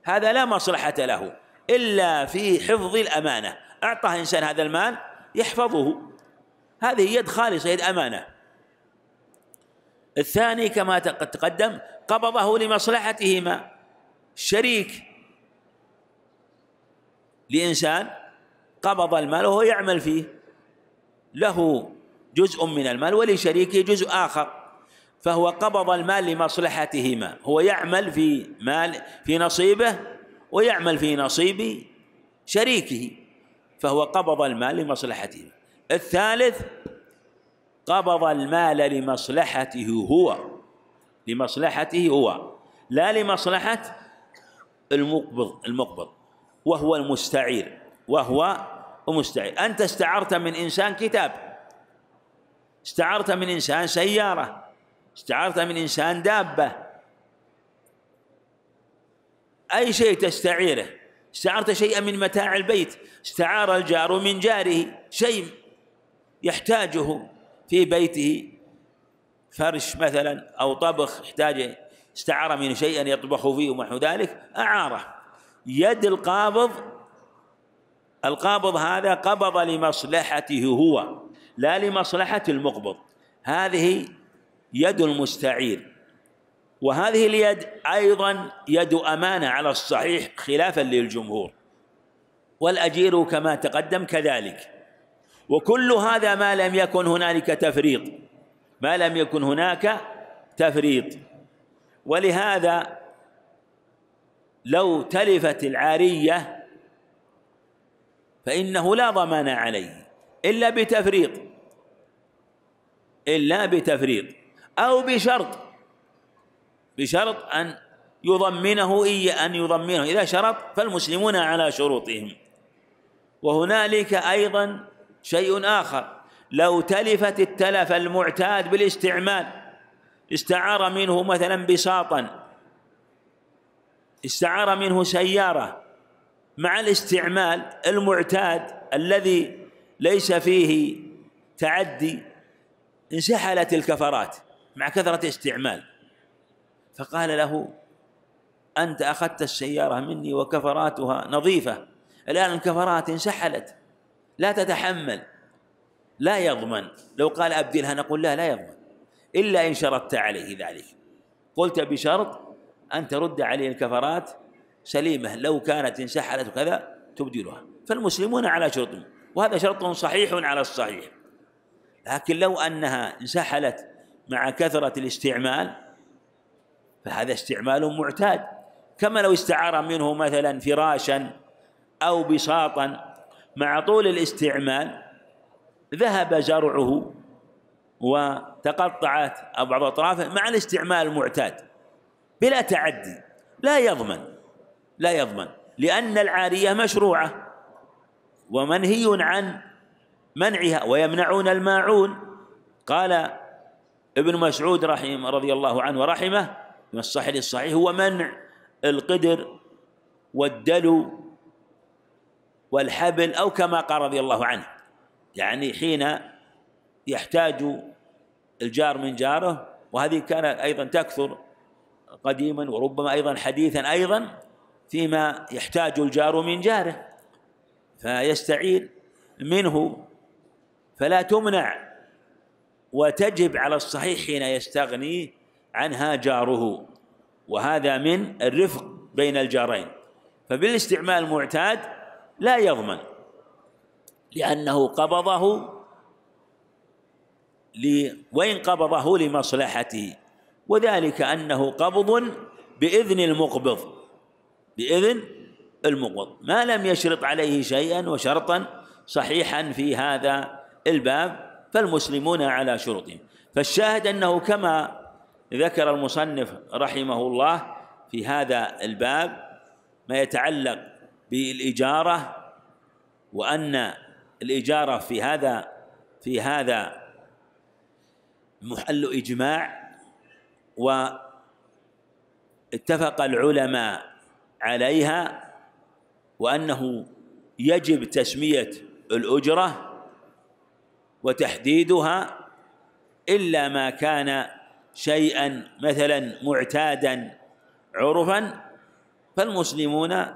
هذا لا مصلحة له إلا في حفظ الأمانة. أعطاه إنسان هذا المال يحفظه. هذه يد خالصة يد أمانة. الثاني كما تقدم قبضه لمصلحتهما. الشريك لإنسان قبض المال وهو يعمل فيه. له جزء من المال ولشريكه جزء آخر. فهو قبض المال لمصلحتهما. هو يعمل في مال في نصيبه ويعمل في نصيب شريكه. فهو قبض المال لمصلحته الثالث قبض المال لمصلحته هو. لمصلحته هو. لا لمصلحة المقبض المقبض. وهو المستعير. وهو المستعير أنت استعرت من إنسان كتاب. استعرت من إنسان سيارة. استعرت من إنسان دابة. أي شيء تستعيره. استعرت شيئا من متاع البيت. استعار الجار من جاره. شيء يحتاجه في بيته. فرش مثلا أو طبخ يحتاج استعار منه شيئا يطبخ فيه ونحو ذلك. أعاره. يد القابض القابض هذا قبض لمصلحته هو لا لمصلحة المقبض. هذه يد المستعير وهذه اليد أيضا يد أمانة على الصحيح خلافا للجمهور. والأجير كما تقدم كذلك. وكل هذا ما لم يكن هنالك تفريط ما لم يكن هناك تفريط. ولهذا لو تلفت العارية فإنه لا ضمان عليه إلا بتفريط إلا بتفريط أو بشرط بشرط أن يضمنه إي أن يضمنه. إذا شرط فالمسلمون على شروطهم. وهنالك أيضا شيء آخر. لو تلفت التلف المعتاد بالاستعمال استعار منه مثلا بساطا استعار منه سيارة مع الاستعمال المعتاد الذي ليس فيه تعدي انسحلت الكفرات مع كثرة استعمال فقال له أنت أخذت السيارة مني وكفراتها نظيفة. الآن الكفرات انسحلت. لا تتحمل. لا يضمن. لو قال أبدلها نقول لا لا يضمن. إلا إن شرطت عليه ذلك. قلت بشرط أن ترد عليه الكفرات سليمة لو كانت انسحلت وكذا تبدلها. فالمسلمون على شرط وهذا شرط صحيح على الصحيح. لكن لو أنها انسحلت مع كثرة الاستعمال فهذا استعمال معتاد. كما لو استعار منه مثلا فراشا أو بساطا مع طول الاستعمال ذهب زرعه وتقطعت بعض أطرافه مع الاستعمال المعتاد بلا تعدي لا يضمن. لا يضمن لأن العارية مشروعة ومنهي عن منعها ويمنعون الماعون. قال ابن مسعود رحمه رضي الله عنه ورحمه من الصحيح الصحيح هو منع القدر والدلو والحبل أو كما قال رضي الله عنه. يعني حين يحتاج الجار من جاره وهذه كانت أيضا تكثر قديما وربما أيضا حديثا أيضا فيما يحتاج الجار من جاره فيستعير منه. فلا تمنع وتجب على الصحيح حين يستغني عنها جاره. وهذا من الرفق بين الجارين. فبالاستعمال المعتاد لا يضمن لأنه قبضه وإن قبضه لمصلحته. وذلك أنه قبض بإذن المقبض. بإذن المقبض ما لم يشرط عليه شيئا وشرطا صحيحا في هذا الباب فالمسلمون على شروطهم. فالشاهد أنه كما ذكر المصنف رحمه الله في هذا الباب ما يتعلق بالإجارة وأن الإجارة في هذا في هذا محل إجماع واتفق العلماء عليها وأنه يجب تسمية الأجرة وتحديدها إلا ما كان شيئا مثلا معتادا عرفا فالمسلمون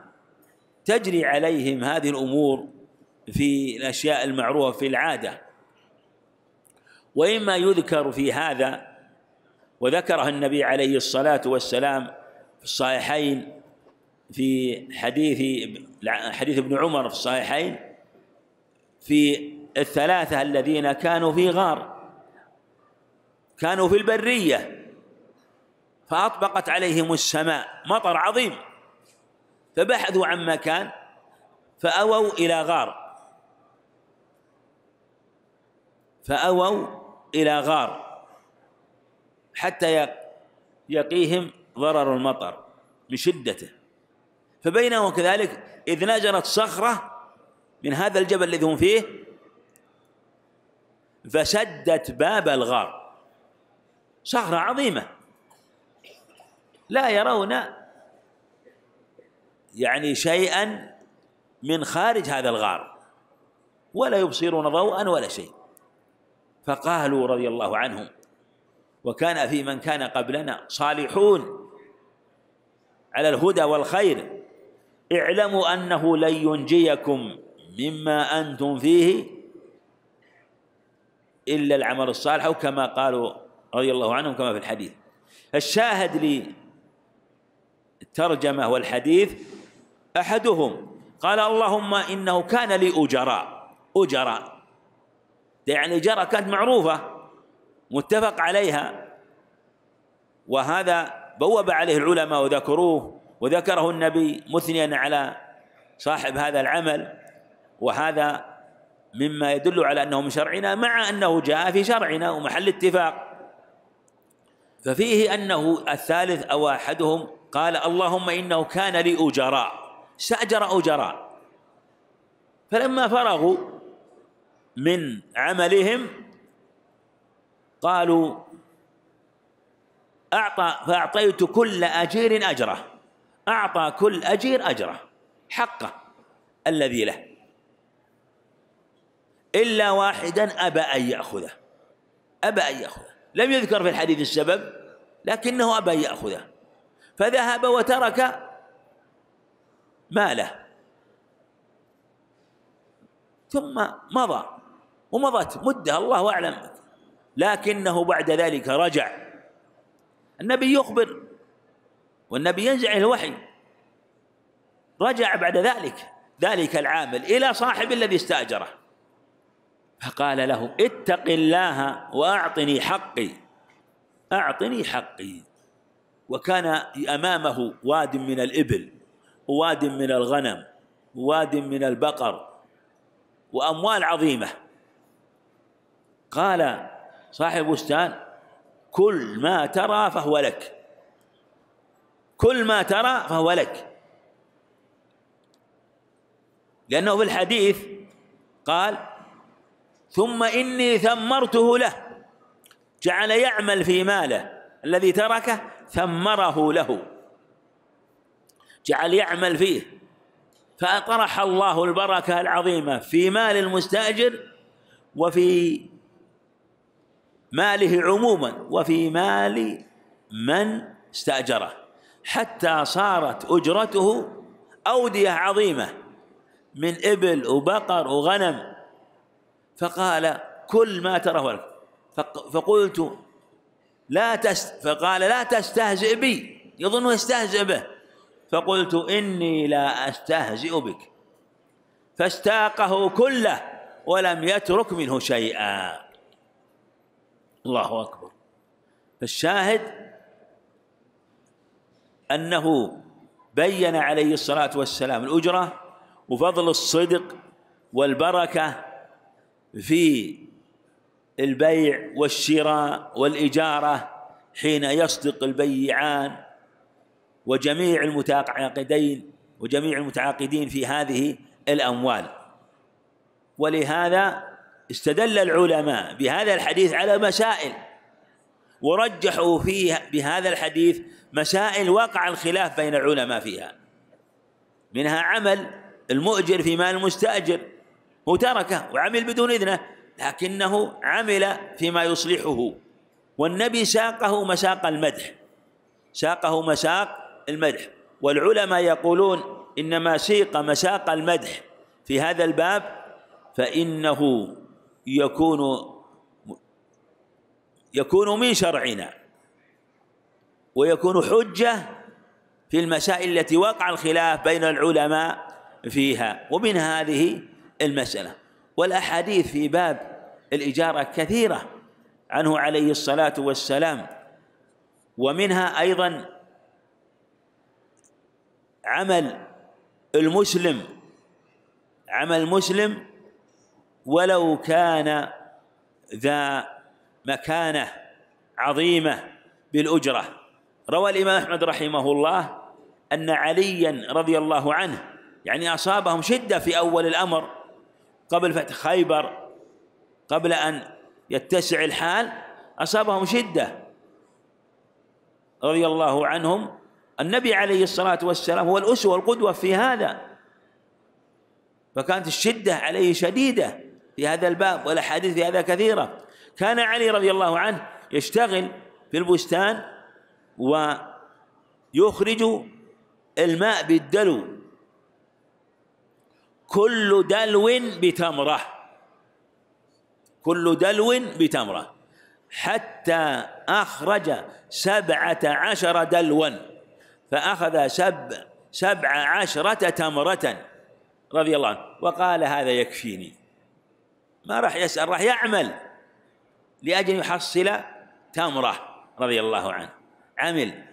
تجري عليهم هذه الأمور في الأشياء المعروفة في العادة. وإما يذكر في هذا وذكره النبي عليه الصلاة والسلام في الصحيحين في حديث حديث ابن عمر في الصحيحين في الثلاثة الذين كانوا في غار كانوا في البرية فأطبقت عليهم السماء مطر عظيم فبحثوا عن مكان فأووا إلى غار. فأووا إلى غار حتى يقيهم ضرر المطر من شدته فبينهم كذلك إذ نزلت صخرة من هذا الجبل الذي هم فيه فسدت باب الغار. صخرة عظيمة. لا يرون يعني شيئا من خارج هذا الغار ولا يبصرون ضوءا ولا شيء. فقالوا رضي الله عنهم وكان في من كان قبلنا صالحون على الهدى والخير. اعلموا أنه لن ينجيكم مما أنتم فيه إلا العمل الصالح أو كما قالوا رضي الله عنهم كما في الحديث. الشاهد للترجمة والحديث أحدهم قال اللهم إنه كان لي أجراء أجراء. يعني جرى كانت معروفة متفق عليها وهذا بوب عليه العلماء وذكروه. وذكره النبي مثنيا على صاحب هذا العمل وهذا مما يدل على أنه من شرعنا مع أنه جاء في شرعنا ومحل اتفاق. ففيه أنه الثالث أو أحدهم قال اللهم إنه كان لي أجراء. استأجر أجراء. فلما فرغوا من عملهم قالوا أعطى فأعطيت كل أجير أجره. أعطى كل أجير أجره حقه الذي له. إلا واحدا أبى أن يأخذه أبى أن يأخذه. لم يذكر في الحديث السبب لكنه أبى أن يأخذه. فذهب وترك ماله. ثم مضى ومضت مدة الله أعلم. لكنه بعد ذلك رجع. النبي يخبر والنبي ينزع الوحي. رجع بعد ذلك ذلك العامل إلى صاحب الذي استأجره. فقال له اتق الله وأعطني حقي. أعطني حقي. وكان أمامه واد من الإبل وواد من الغنم وواد من البقر وأموال عظيمة. قال صاحب بستان كل ما ترى فهو لك. كل ما ترى فهو لك. لأنه في الحديث قال ثم إني ثمرته له. جعل يعمل في ماله. الذي تركه ثمره له. جعل يعمل فيه. فأطرح الله البركة العظيمة في مال المستأجر وفي ماله عموما وفي مال من استأجره. حتى صارت أجرته أودية عظيمة من إبل وبقر وغنم. فقال كل ما تراه لك. فقلت لا تست فقال لا تستهزئ بي. يظن يستهزئ به. فقلت إني لا أستهزئ بك. فاستاقه كله ولم يترك منه شيئا. الله أكبر. فالشاهد أنه بين عليه الصلاة والسلام الأجرة وفضل الصدق والبركة في البيع والشراء والإجارة حين يصدق البيعان وجميع المتعاقدين وجميع المتعاقدين في هذه الأموال. ولهذا استدل العلماء بهذا الحديث على مسائل ورجحوا فيه بهذا الحديث مسائل وقع الخلاف بين العلماء فيها. منها عمل المؤجر في مال المستأجر هو تركه وعمل بدون إذنه لكنه عمل فيما يصلحه. والنبي ساقه مساق المدح ساقه مساق المدح. والعلماء يقولون إنما سيق مساق المدح. في هذا الباب فإنه يكون يكون من شرعنا ويكون حجة في المسائل التي وقع الخلاف بين العلماء فيها ومن هذه المسألة. والأحاديث في باب الإجارة كثيرة عنه عليه الصلاة والسلام ومنها أيضا عمل المسلم عمل المسلم ولو كان ذا مكانة عظيمة بالأجرة. روى الإمام أحمد رحمه الله أن عليا رضي الله عنه يعني أصابهم شدة في أول الأمر قبل فتح خيبر قبل أن يتسع الحال أصابهم شدة رضي الله عنهم. النبي عليه الصلاة والسلام هو الأسوة والقدوه في هذا فكانت الشدة عليه شديدة في هذا الباب والأحاديث في هذا كثيرة. كان علي رضي الله عنه يشتغل في البستان ويخرج الماء بالدلو. كل دلو بتمرة. كل دلو بتمرة. حتى أخرج سبعة عشر دلوا. فأخذ سب سبع عشرة تمرة. رضي الله عنه. وقال هذا يكفيني. ما راح يسأل راح يعمل. لأجل يحصل تمرة رضي الله عنه. عمل.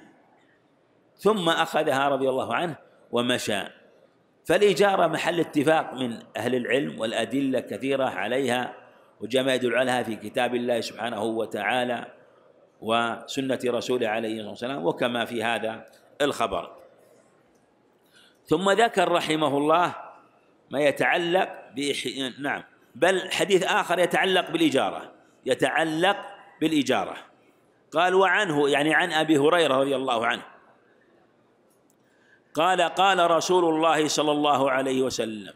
ثم أخذها رضي الله عنه ومشى. فالإجارة محل اتفاق من أهل العلم والأدلة كثيرة عليها وجمع يدل عليها في كتاب الله سبحانه وتعالى وسنة رسوله عليه الصلاة والسلام وكما في هذا الخبر. ثم ذكر رحمه الله ما يتعلق بإح... نعم. بل حديث آخر يتعلق بالإجارة يتعلق بالإجارة. قال وعنه يعني عن أبي هريرة رضي الله عنه. قال قال رسول الله صلى الله عليه وسلم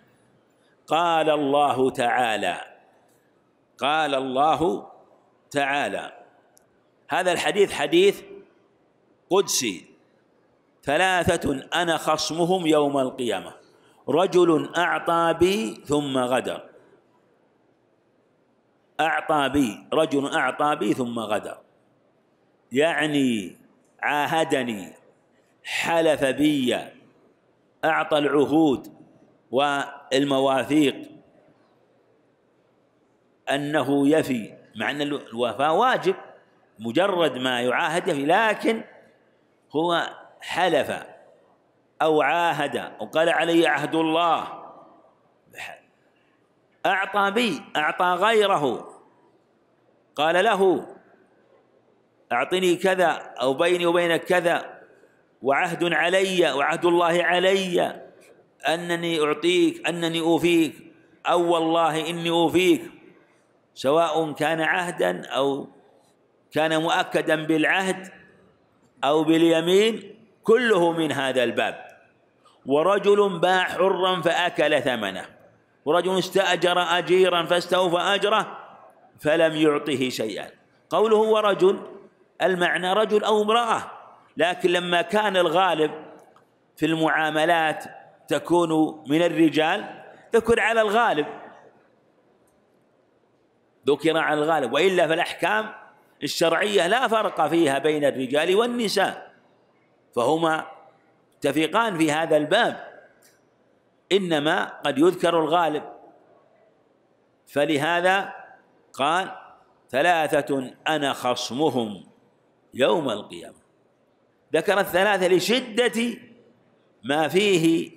قال الله تعالى قال الله تعالى. هذا الحديث حديث قدسي. ثلاثة أنا خصمهم يوم القيامة. رجل أعطى بي ثم غدر. أعطى بي رجل أعطى بي ثم غدر. يعني عاهدني حلف بي أعطى العهود والمواثيق. أنه يفي مع أن الوفاء واجب مجرد ما يعاهد يفي لكن هو حلف أو عاهد وقال علي عهد الله. أعطى بي أعطى غيره. قال له أعطني كذا أو بيني وبينك كذا وعهد علي وعهد الله علي أنني أعطيك أنني أوفيك أو والله إني أوفيك سواء كان عهدا أو كان مؤكدا بالعهد أو باليمين كله من هذا الباب. ورجل باع حرا فأكل ثمنه ورجل استأجر أجيرا فاستوفى أجره فلم يعطه شيئا. قوله ورجل المعنى رجل أو امرأة. لكن لما كان الغالب في المعاملات تكون من الرجال ذكر على الغالب. ذكر على الغالب. وإلا فالأحكام الشرعية لا فرق فيها بين الرجال والنساء. فهما متفقان في هذا الباب. إنما قد يذكر الغالب. فلهذا قال ثلاثة أنا خصمهم يوم القيامة. ذكر الثلاثة لشدة ما فيه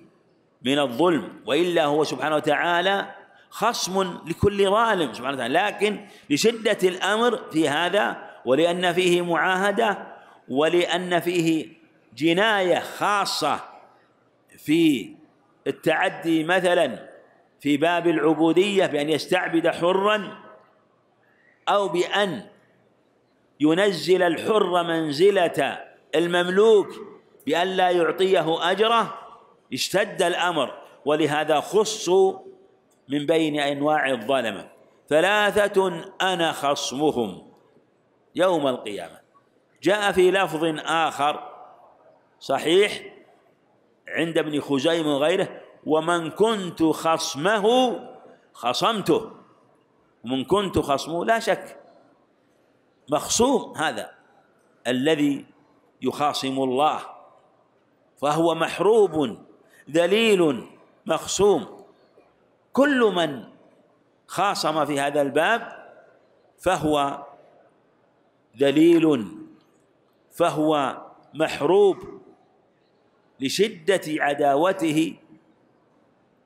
من الظلم وإلا هو سبحانه وتعالى خصم لكل ظالم سبحانه وتعالى لكن لشدة الأمر في هذا ولأن فيه معاهدة ولأن فيه جناية خاصة في التعدي مثلا في باب العبودية بأن يستعبد حرا أو بأن ينزل الحر منزلة المملوك بأن لا يعطيه أجره اشتد الأمر. ولهذا خصوا من بين أنواع الظلمة. ثلاثة أنا خصمهم يوم القيامة. جاء في لفظ آخر صحيح عند ابن خزيمة وغيره ومن كنت خصمه خصمته. ومن كنت خصمه لا شك. مخصوم هذا الذي يخاصم الله. فهو محروب ذليل مخصوم. كل من خاصم في هذا الباب فهو ذليل فهو محروب لشدة عداوته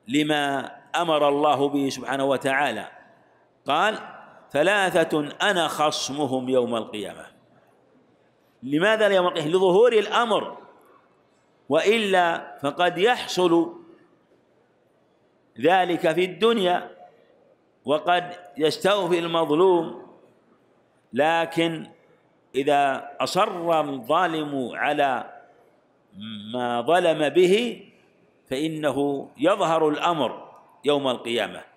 لما أمر الله به سبحانه وتعالى. قال ثلاثة أنا خصمهم يوم القيامة. لماذا يوم القيامة؟ لظهور الأمر. وإلا فقد يحصل ذلك في الدنيا وقد يستوفي المظلوم. لكن إذا أصر الظالم على ما ظلم به فإنه يظهر الأمر يوم القيامة.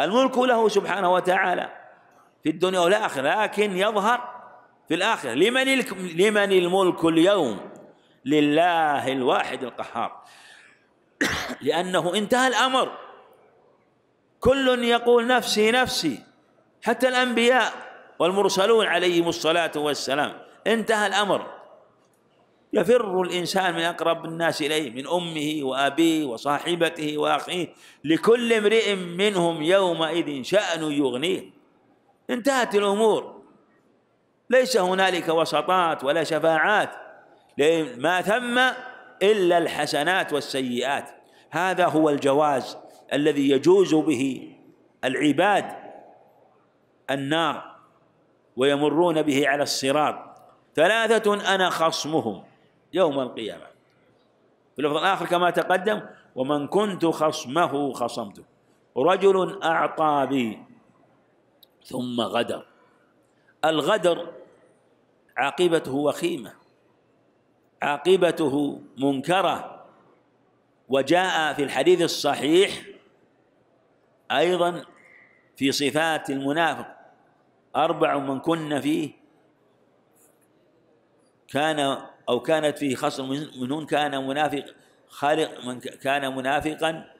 الملك له سبحانه وتعالى في الدنيا والآخرة لكن يظهر في الآخرة. لمن لمن الملك اليوم؟ لله الواحد القهار. [COUGHS] لأنه انتهى الأمر. كل يقول نفسي نفسي. حتى الأنبياء والمرسلون عليهم الصلاة والسلام. انتهى الأمر. يفر الإنسان من أقرب الناس إليه من أمه وأبيه وصاحبته وأخيه لكل امرئ منهم يومئذ شأن يغنيه. انتهت الأمور. ليس هنالك وسطات ولا شفاعات ما ثم إلا الحسنات والسيئات. هذا هو الجواز الذي يجوز به العباد النار ويمرون به على الصراط. ثلاثة أنا خصمهم. يوم القيامة. في اللفظ الآخر كما تقدم ومن كنت خصمه خصمته. رجل أعطى بي ثم غدر. الغدر عاقبته وخيمة. عاقبته منكرة. وجاء في الحديث الصحيح أيضا في صفات المنافق. أربع من كن فيه كان أو كانت فيه خصم منهن كان منافق خالق من كان منافقا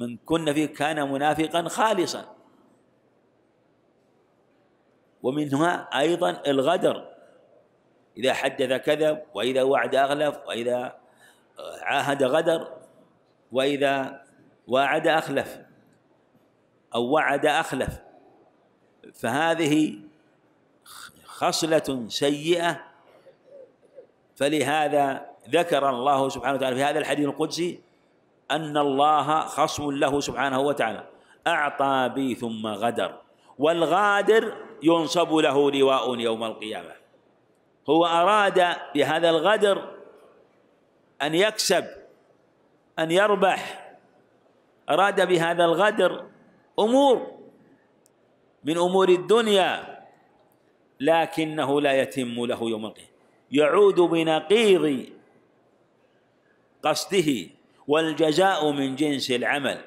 من كن فيه كان منافقا خالصا. ومنها أيضا الغدر. إذا حدث كذب وإذا وعد أغلف وإذا عاهد غدر وإذا وعد أخلف أو وعد أخلف. فهذه خصلة سيئة فلهذا ذكر الله سبحانه وتعالى في هذا الحديث القدسي أن الله خصم له سبحانه وتعالى. أعطى بي ثم غدر والغادر ينصب له لواء يوم القيامة. هو أراد بهذا الغدر أن يكسب أن يربح. أراد بهذا الغدر أمور من أمور الدنيا لكنه لا يتم له يوم القيامة. يعود بنقيض قصده والجزاء من جنس العمل.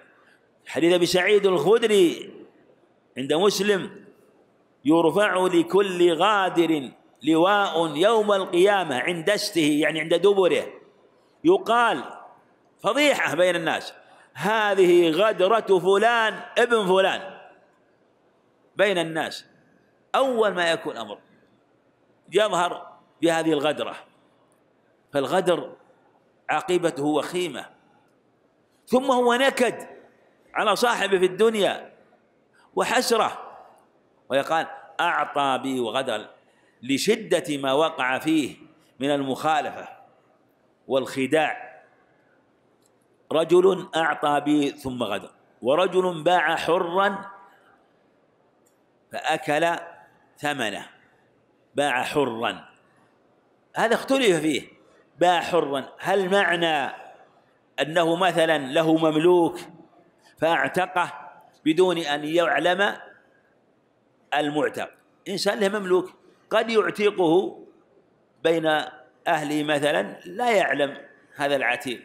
حديث أبي سعيد الخدري عند مسلم يرفع لكل غادر لواء يوم القيامة عند استه يعني عند دبره. يقال فضيحة بين الناس هذه غدرة فلان ابن فلان. بين الناس أول ما يكون أمر يظهر بهذه الغدرة. فالغدر عاقبته وخيمة. ثم هو نكد على صاحبه في الدنيا وحسرة. ويقال أعطى بي وغدر لشدة ما وقع فيه من المخالفة والخداع. رجل أعطى بي ثم غدر. ورجل باع حرا فأكل ثمنه. باع حرا. هذا اختلف فيه. باع حرا هل معنى أنه مثلا له مملوك فأعتقه بدون أن يعلم المعتق؟ إنسان له مملوك قد يعتقه بين أهله مثلا لا يعلم هذا العتيق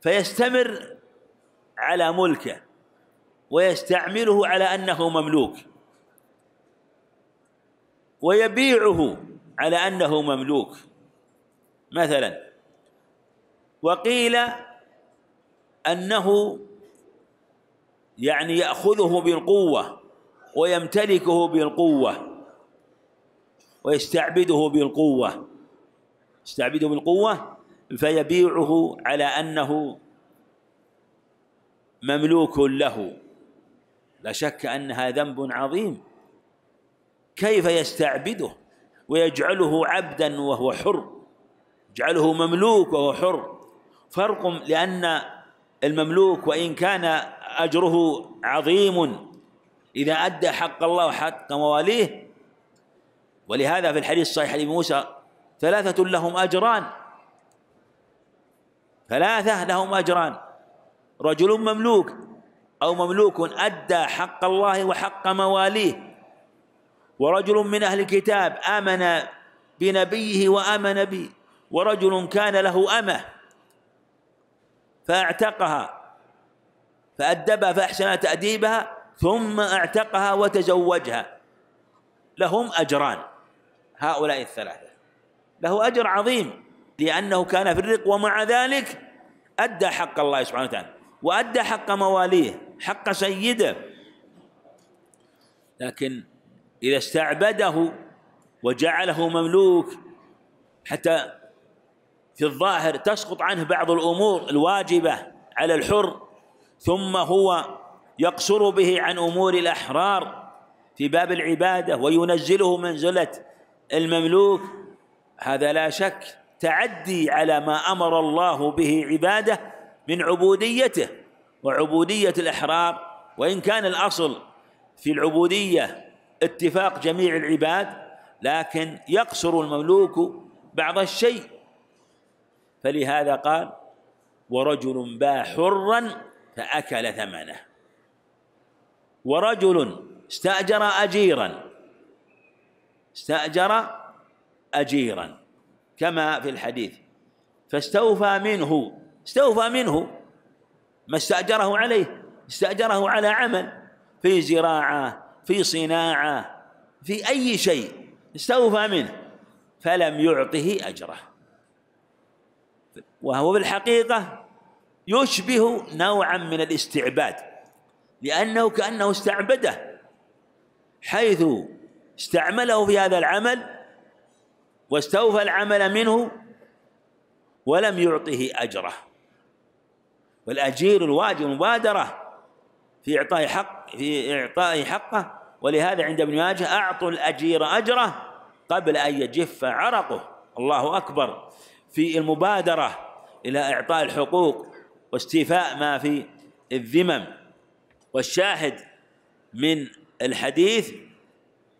فيستمر على ملكه ويستعمله على أنه مملوك ويبيعه على أنه مملوك. مثلا وقيل أنه يعني يأخذه بالقوة ويمتلكه بالقوة ويستعبده بالقوة. يستعبده بالقوة فيبيعه على أنه مملوك له. لا شك أنها ذنب عظيم. كيف يستعبده؟ ويجعله عبدا وهو حر يجعله مملوك وهو حر. فرق لأن المملوك وإن كان أجره عظيم إذا أدى حق الله وحق مواليه. ولهذا في الحديث الصحيح لابي موسى ثلاثة لهم أجران. ثلاثة لهم أجران. رجل مملوك أو مملوك أدى حق الله وحق مواليه. ورجل من أهل الكتاب آمن بنبيه وآمن به ورجل كان له أمة فاعتقها فأدبها فأحسن تأديبها ثم اعتقها وتزوجها. لهم أجران هؤلاء الثلاثة. له أجر عظيم لأنه كان في الرق ومع ذلك أدى حق الله سبحانه وتعالى وأدى حق مواليه حق سيده. لكن إذا استعبده وجعله مملوك حتى في الظاهر تسقط عنه بعض الأمور الواجبة على الحر ثم هو يقصر به عن أمور الأحرار في باب العبادة وينزله منزلة المملوك. هذا لا شك تعدي على ما أمر الله به عباده من عبوديته وعبودية الأحرار وإن كان الأصل في العبودية اتفاق جميع العباد لكن يقصر المملوك بعض الشيء. فلهذا قال ورجل باع حرا فأكل ثمنه. ورجل استأجر اجيرا استأجر اجيرا كما في الحديث. فاستوفى منه استوفى منه ما استأجره عليه استأجره على عمل في زراعة في صناعة في أي شيء استوفى منه فلم يعطه أجره. وهو بالحقيقة يشبه نوعا من الاستعباد لأنه كأنه استعبده. حيث استعمله في هذا العمل واستوفى العمل منه ولم يعطه أجره. والأجير الواجب مبادرة في إعطاء حق في إعطاء حقه. ولهذا عند ابن ماجه أعطوا الأجير أجره قبل أن يجف عرقه. الله أكبر. في المبادرة إلى إعطاء الحقوق واستيفاء ما في الذمم. والشاهد من الحديث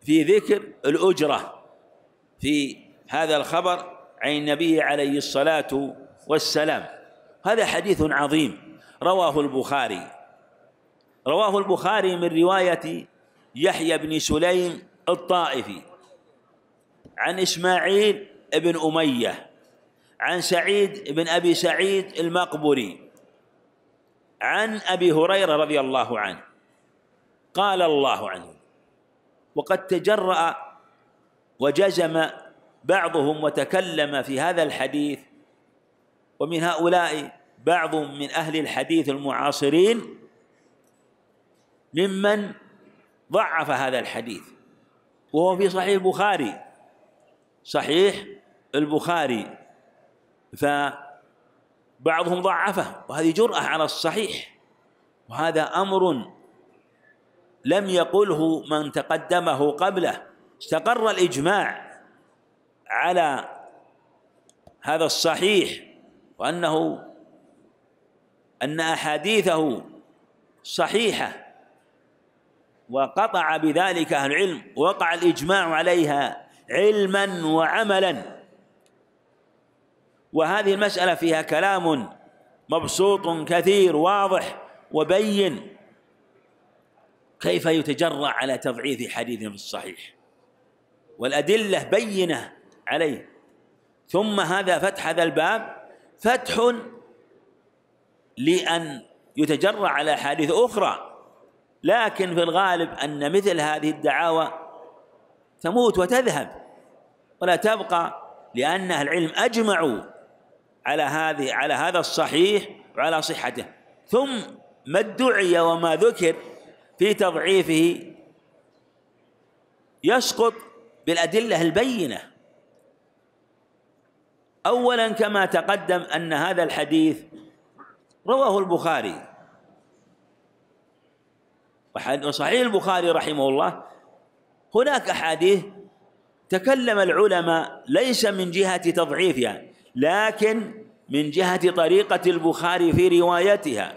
في ذكر الأجرة في هذا الخبر عن النبي عليه الصلاة والسلام. هذا حديث عظيم. رواه البخاري. رواه البخاري من رواية يحيى بن سليم الطائفي. عن إسماعيل بن أمية عن سعيد بن أبي سعيد المقبري عن أبي هريرة رضي الله عنه. قال الله عنه وقد تجرأ وجزم بعضهم وتكلم في هذا الحديث ومن هؤلاء بعض من أهل الحديث المعاصرين ممن ضعف هذا الحديث. وهو في صحيح البخاري. صحيح البخاري. فبعضهم ضعفه وهذه جرأة على الصحيح. وهذا أمر لم يقله من تقدمه قبله. استقر الإجماع على هذا الصحيح وأنه أن أحاديثه صحيحة. وقطع بذلك أهل العلم وقع الإجماع عليها علما وعملا. وهذه المسألة فيها كلام مبسوط كثير واضح وبين كيف يتجرأ على تضعيف حديث في الصحيح. والأدلة بينة عليه. ثم هذا فتح هذا الباب فتح لأن يتجرع على أحاديث أخرى. لكن في الغالب أن مثل هذه الدعاوى تموت وتذهب. ولا تبقى لأن أهل العلم أجمعوا على هذه على هذا الصحيح وعلى صحته. ثم ما ادعي وما ذكر في تضعيفه يسقط بالأدلة البينة. اولا كما تقدم أن هذا الحديث رواه البخاري. وصحيح البخاري رحمه الله هناك أحاديث تكلم العلماء ليس من جهة تضعيفها لكن من جهة طريقة البخاري في روايتها.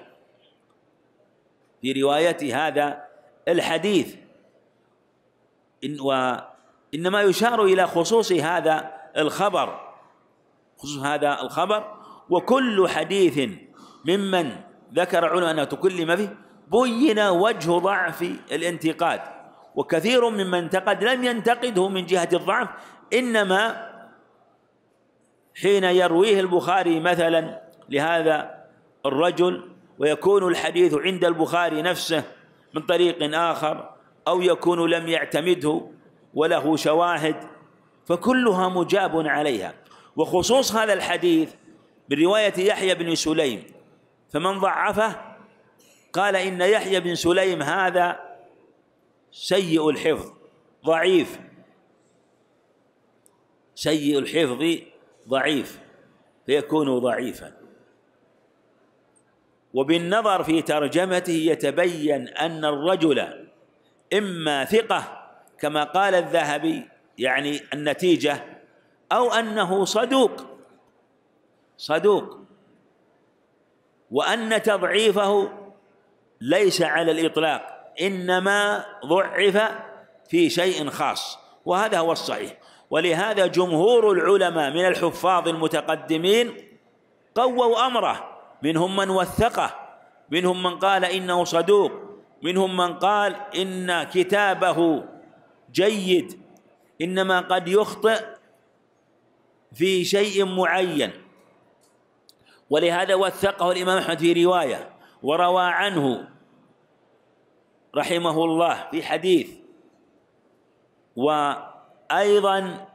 في رواية هذا الحديث. إن وإنما يشار إلى خصوص هذا الخبر. خصوص هذا الخبر وكل حديث ممن ذكر علماء أنه تكلم فيه بين وجه ضعف الانتقاد. وكثير ممن انتقد لم ينتقده من جهة الضعف إنما حين يرويه البخاري مثلا لهذا الرجل ويكون الحديث عند البخاري نفسه من طريق آخر أو يكون لم يعتمده وله شواهد فكلها مجاب عليها. وخصوص هذا الحديث من رواية يحيى بن سليم فمن ضعفه قال إن يحيى بن سليم هذا سيء الحفظ ضعيف. سيء الحفظ ضعيف فيكون ضعيفا. وبالنظر في ترجمته يتبين أن الرجل إما ثقة كما قال الذهبي يعني النتيجة أو أنه صدوق. صدوق. وأن تضعيفه ليس على الإطلاق إنما ضعف في شيء خاص وهذا هو الصحيح. ولهذا جمهور العلماء من الحفاظ المتقدمين قووا أمره منهم من وثقه منهم من قال إنه صدوق منهم من قال إن كتابه جيد إنما قد يخطئ في شيء معين. ولهذا وثقه الإمام أحمد في رواية وروى عنه رحمه الله في حديث. وأيضا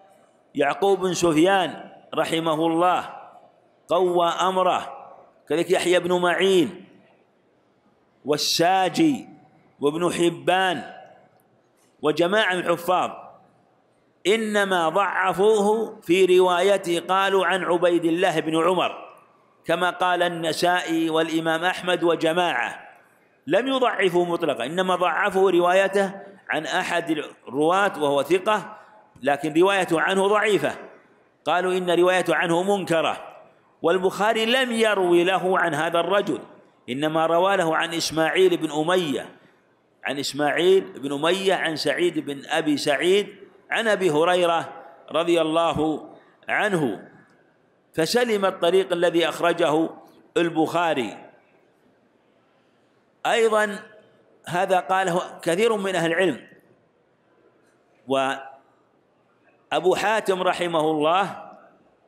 يعقوب بن سفيان رحمه الله قوى أمره كذلك يحيى بن معين والساجي وابن حبان وجماعة الحفاظ. إنما ضعفوه في روايته قالوا عن عبيد الله بن عمر. كما قال النسائي والإمام أحمد وجماعة لم يضعفوا مطلقا إنما ضعفوا روايته عن أحد الرواة وهو ثقة لكن روايته عنه ضعيفة. قالوا إن روايته عنه منكرة والبخاري لم يروي له عن هذا الرجل إنما روى له عن إسماعيل بن أمية عن إسماعيل بن أمية عن سعيد بن أبي سعيد عن أبي هريرة رضي الله عنه. فسلم الطريق الذي أخرجه البخاري. أيضا هذا قاله كثير من أهل العلم. وأبو حاتم رحمه الله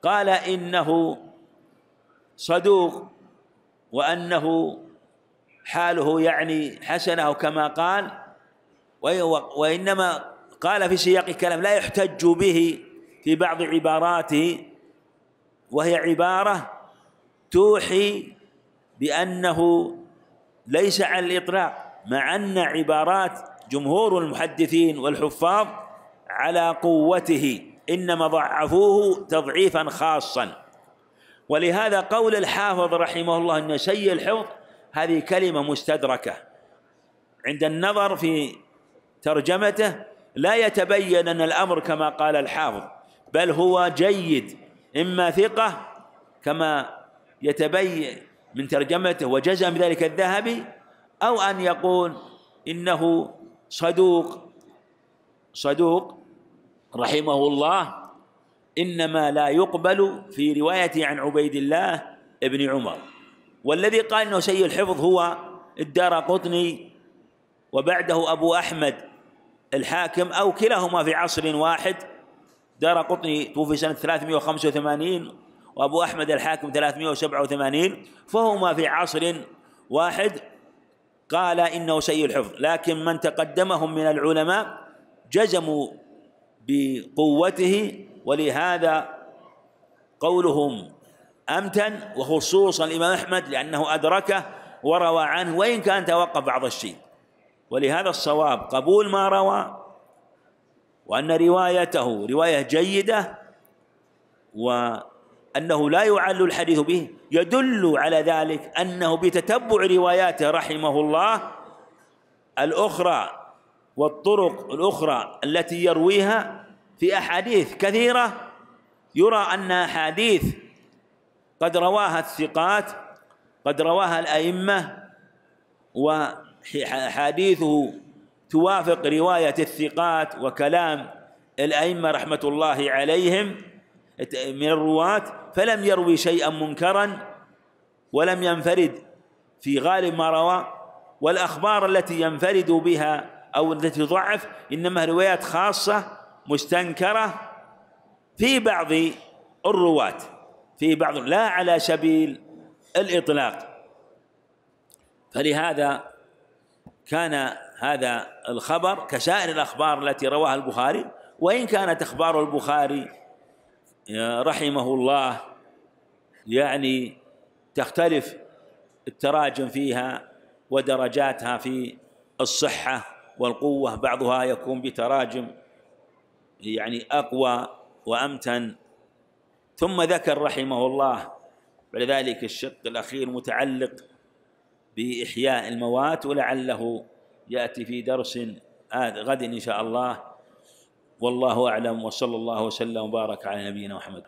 قال إنه صدوق وأنه حاله يعني حسنه كما قال وإنما قال في سياق الكلام لا يحتج به في بعض عباراته وهي عبارة توحي بأنه ليس على الإطلاق مع أن عبارات جمهور المحدثين والحفاظ على قوته إنما ضعفوه تضعيفا خاصا. ولهذا قول الحافظ رحمه الله أن سيء الحفظ هذه كلمة مستدركة. عند النظر في ترجمته لا يتبين أن الأمر كما قال الحافظ بل هو جيد. إما ثقة كما يتبين من ترجمته وجزم بذلك الذهبي أو أن يقول إنه صدوق. صدوق رحمه الله إنما لا يقبل في روايته عن عبيد الله ابن عمر. والذي قال إنه سيء الحفظ هو الدار قطني وبعده أبو أحمد الحاكم أو كلاهما في عصر واحد. دار قطني توفي سنة 385 وأبو أحمد الحاكم 387 فهما في عصر واحد. قال إنه سيء الحفظ. لكن من تقدمهم من العلماء جزموا بقوته ولهذا قولهم أمتن وخصوصا الإمام أحمد لأنه أدركه وروى عنه وإن كان توقف بعض الشيء. ولهذا الصواب قبول ما روى وأن روايته رواية جيدة وأنه لا يعل الحديث به يدل على ذلك أنه بتتبع رواياته رحمه الله الأخرى والطرق الأخرى التي يرويها في أحاديث كثيرة يرى أن أحاديث قد رواها الثقات قد رواها الأئمة وحديثه توافق رواية الثقات وكلام الأئمة رحمة الله عليهم من الرواة فلم يروي شيئا منكرا ولم ينفرد في غالب ما روى والأخبار التي ينفرد بها أو التي تضعف إنما روايات خاصة مستنكرة في بعض الرواة في بعض لا على سبيل الإطلاق. فلهذا كان هذا الخبر كسائر الأخبار التي رواها البخاري وإن كانت أخبار البخاري رحمه الله يعني تختلف التراجم فيها ودرجاتها في الصحة والقوة بعضها يكون بتراجم يعني أقوى وأمتن. ثم ذكر رحمه الله بعد ذلك الشق الأخير متعلق بإحياء الموات ولعله يأتي في درس غد إن شاء الله. والله أعلم وصلى الله وسلم وبارك على نبينا محمد.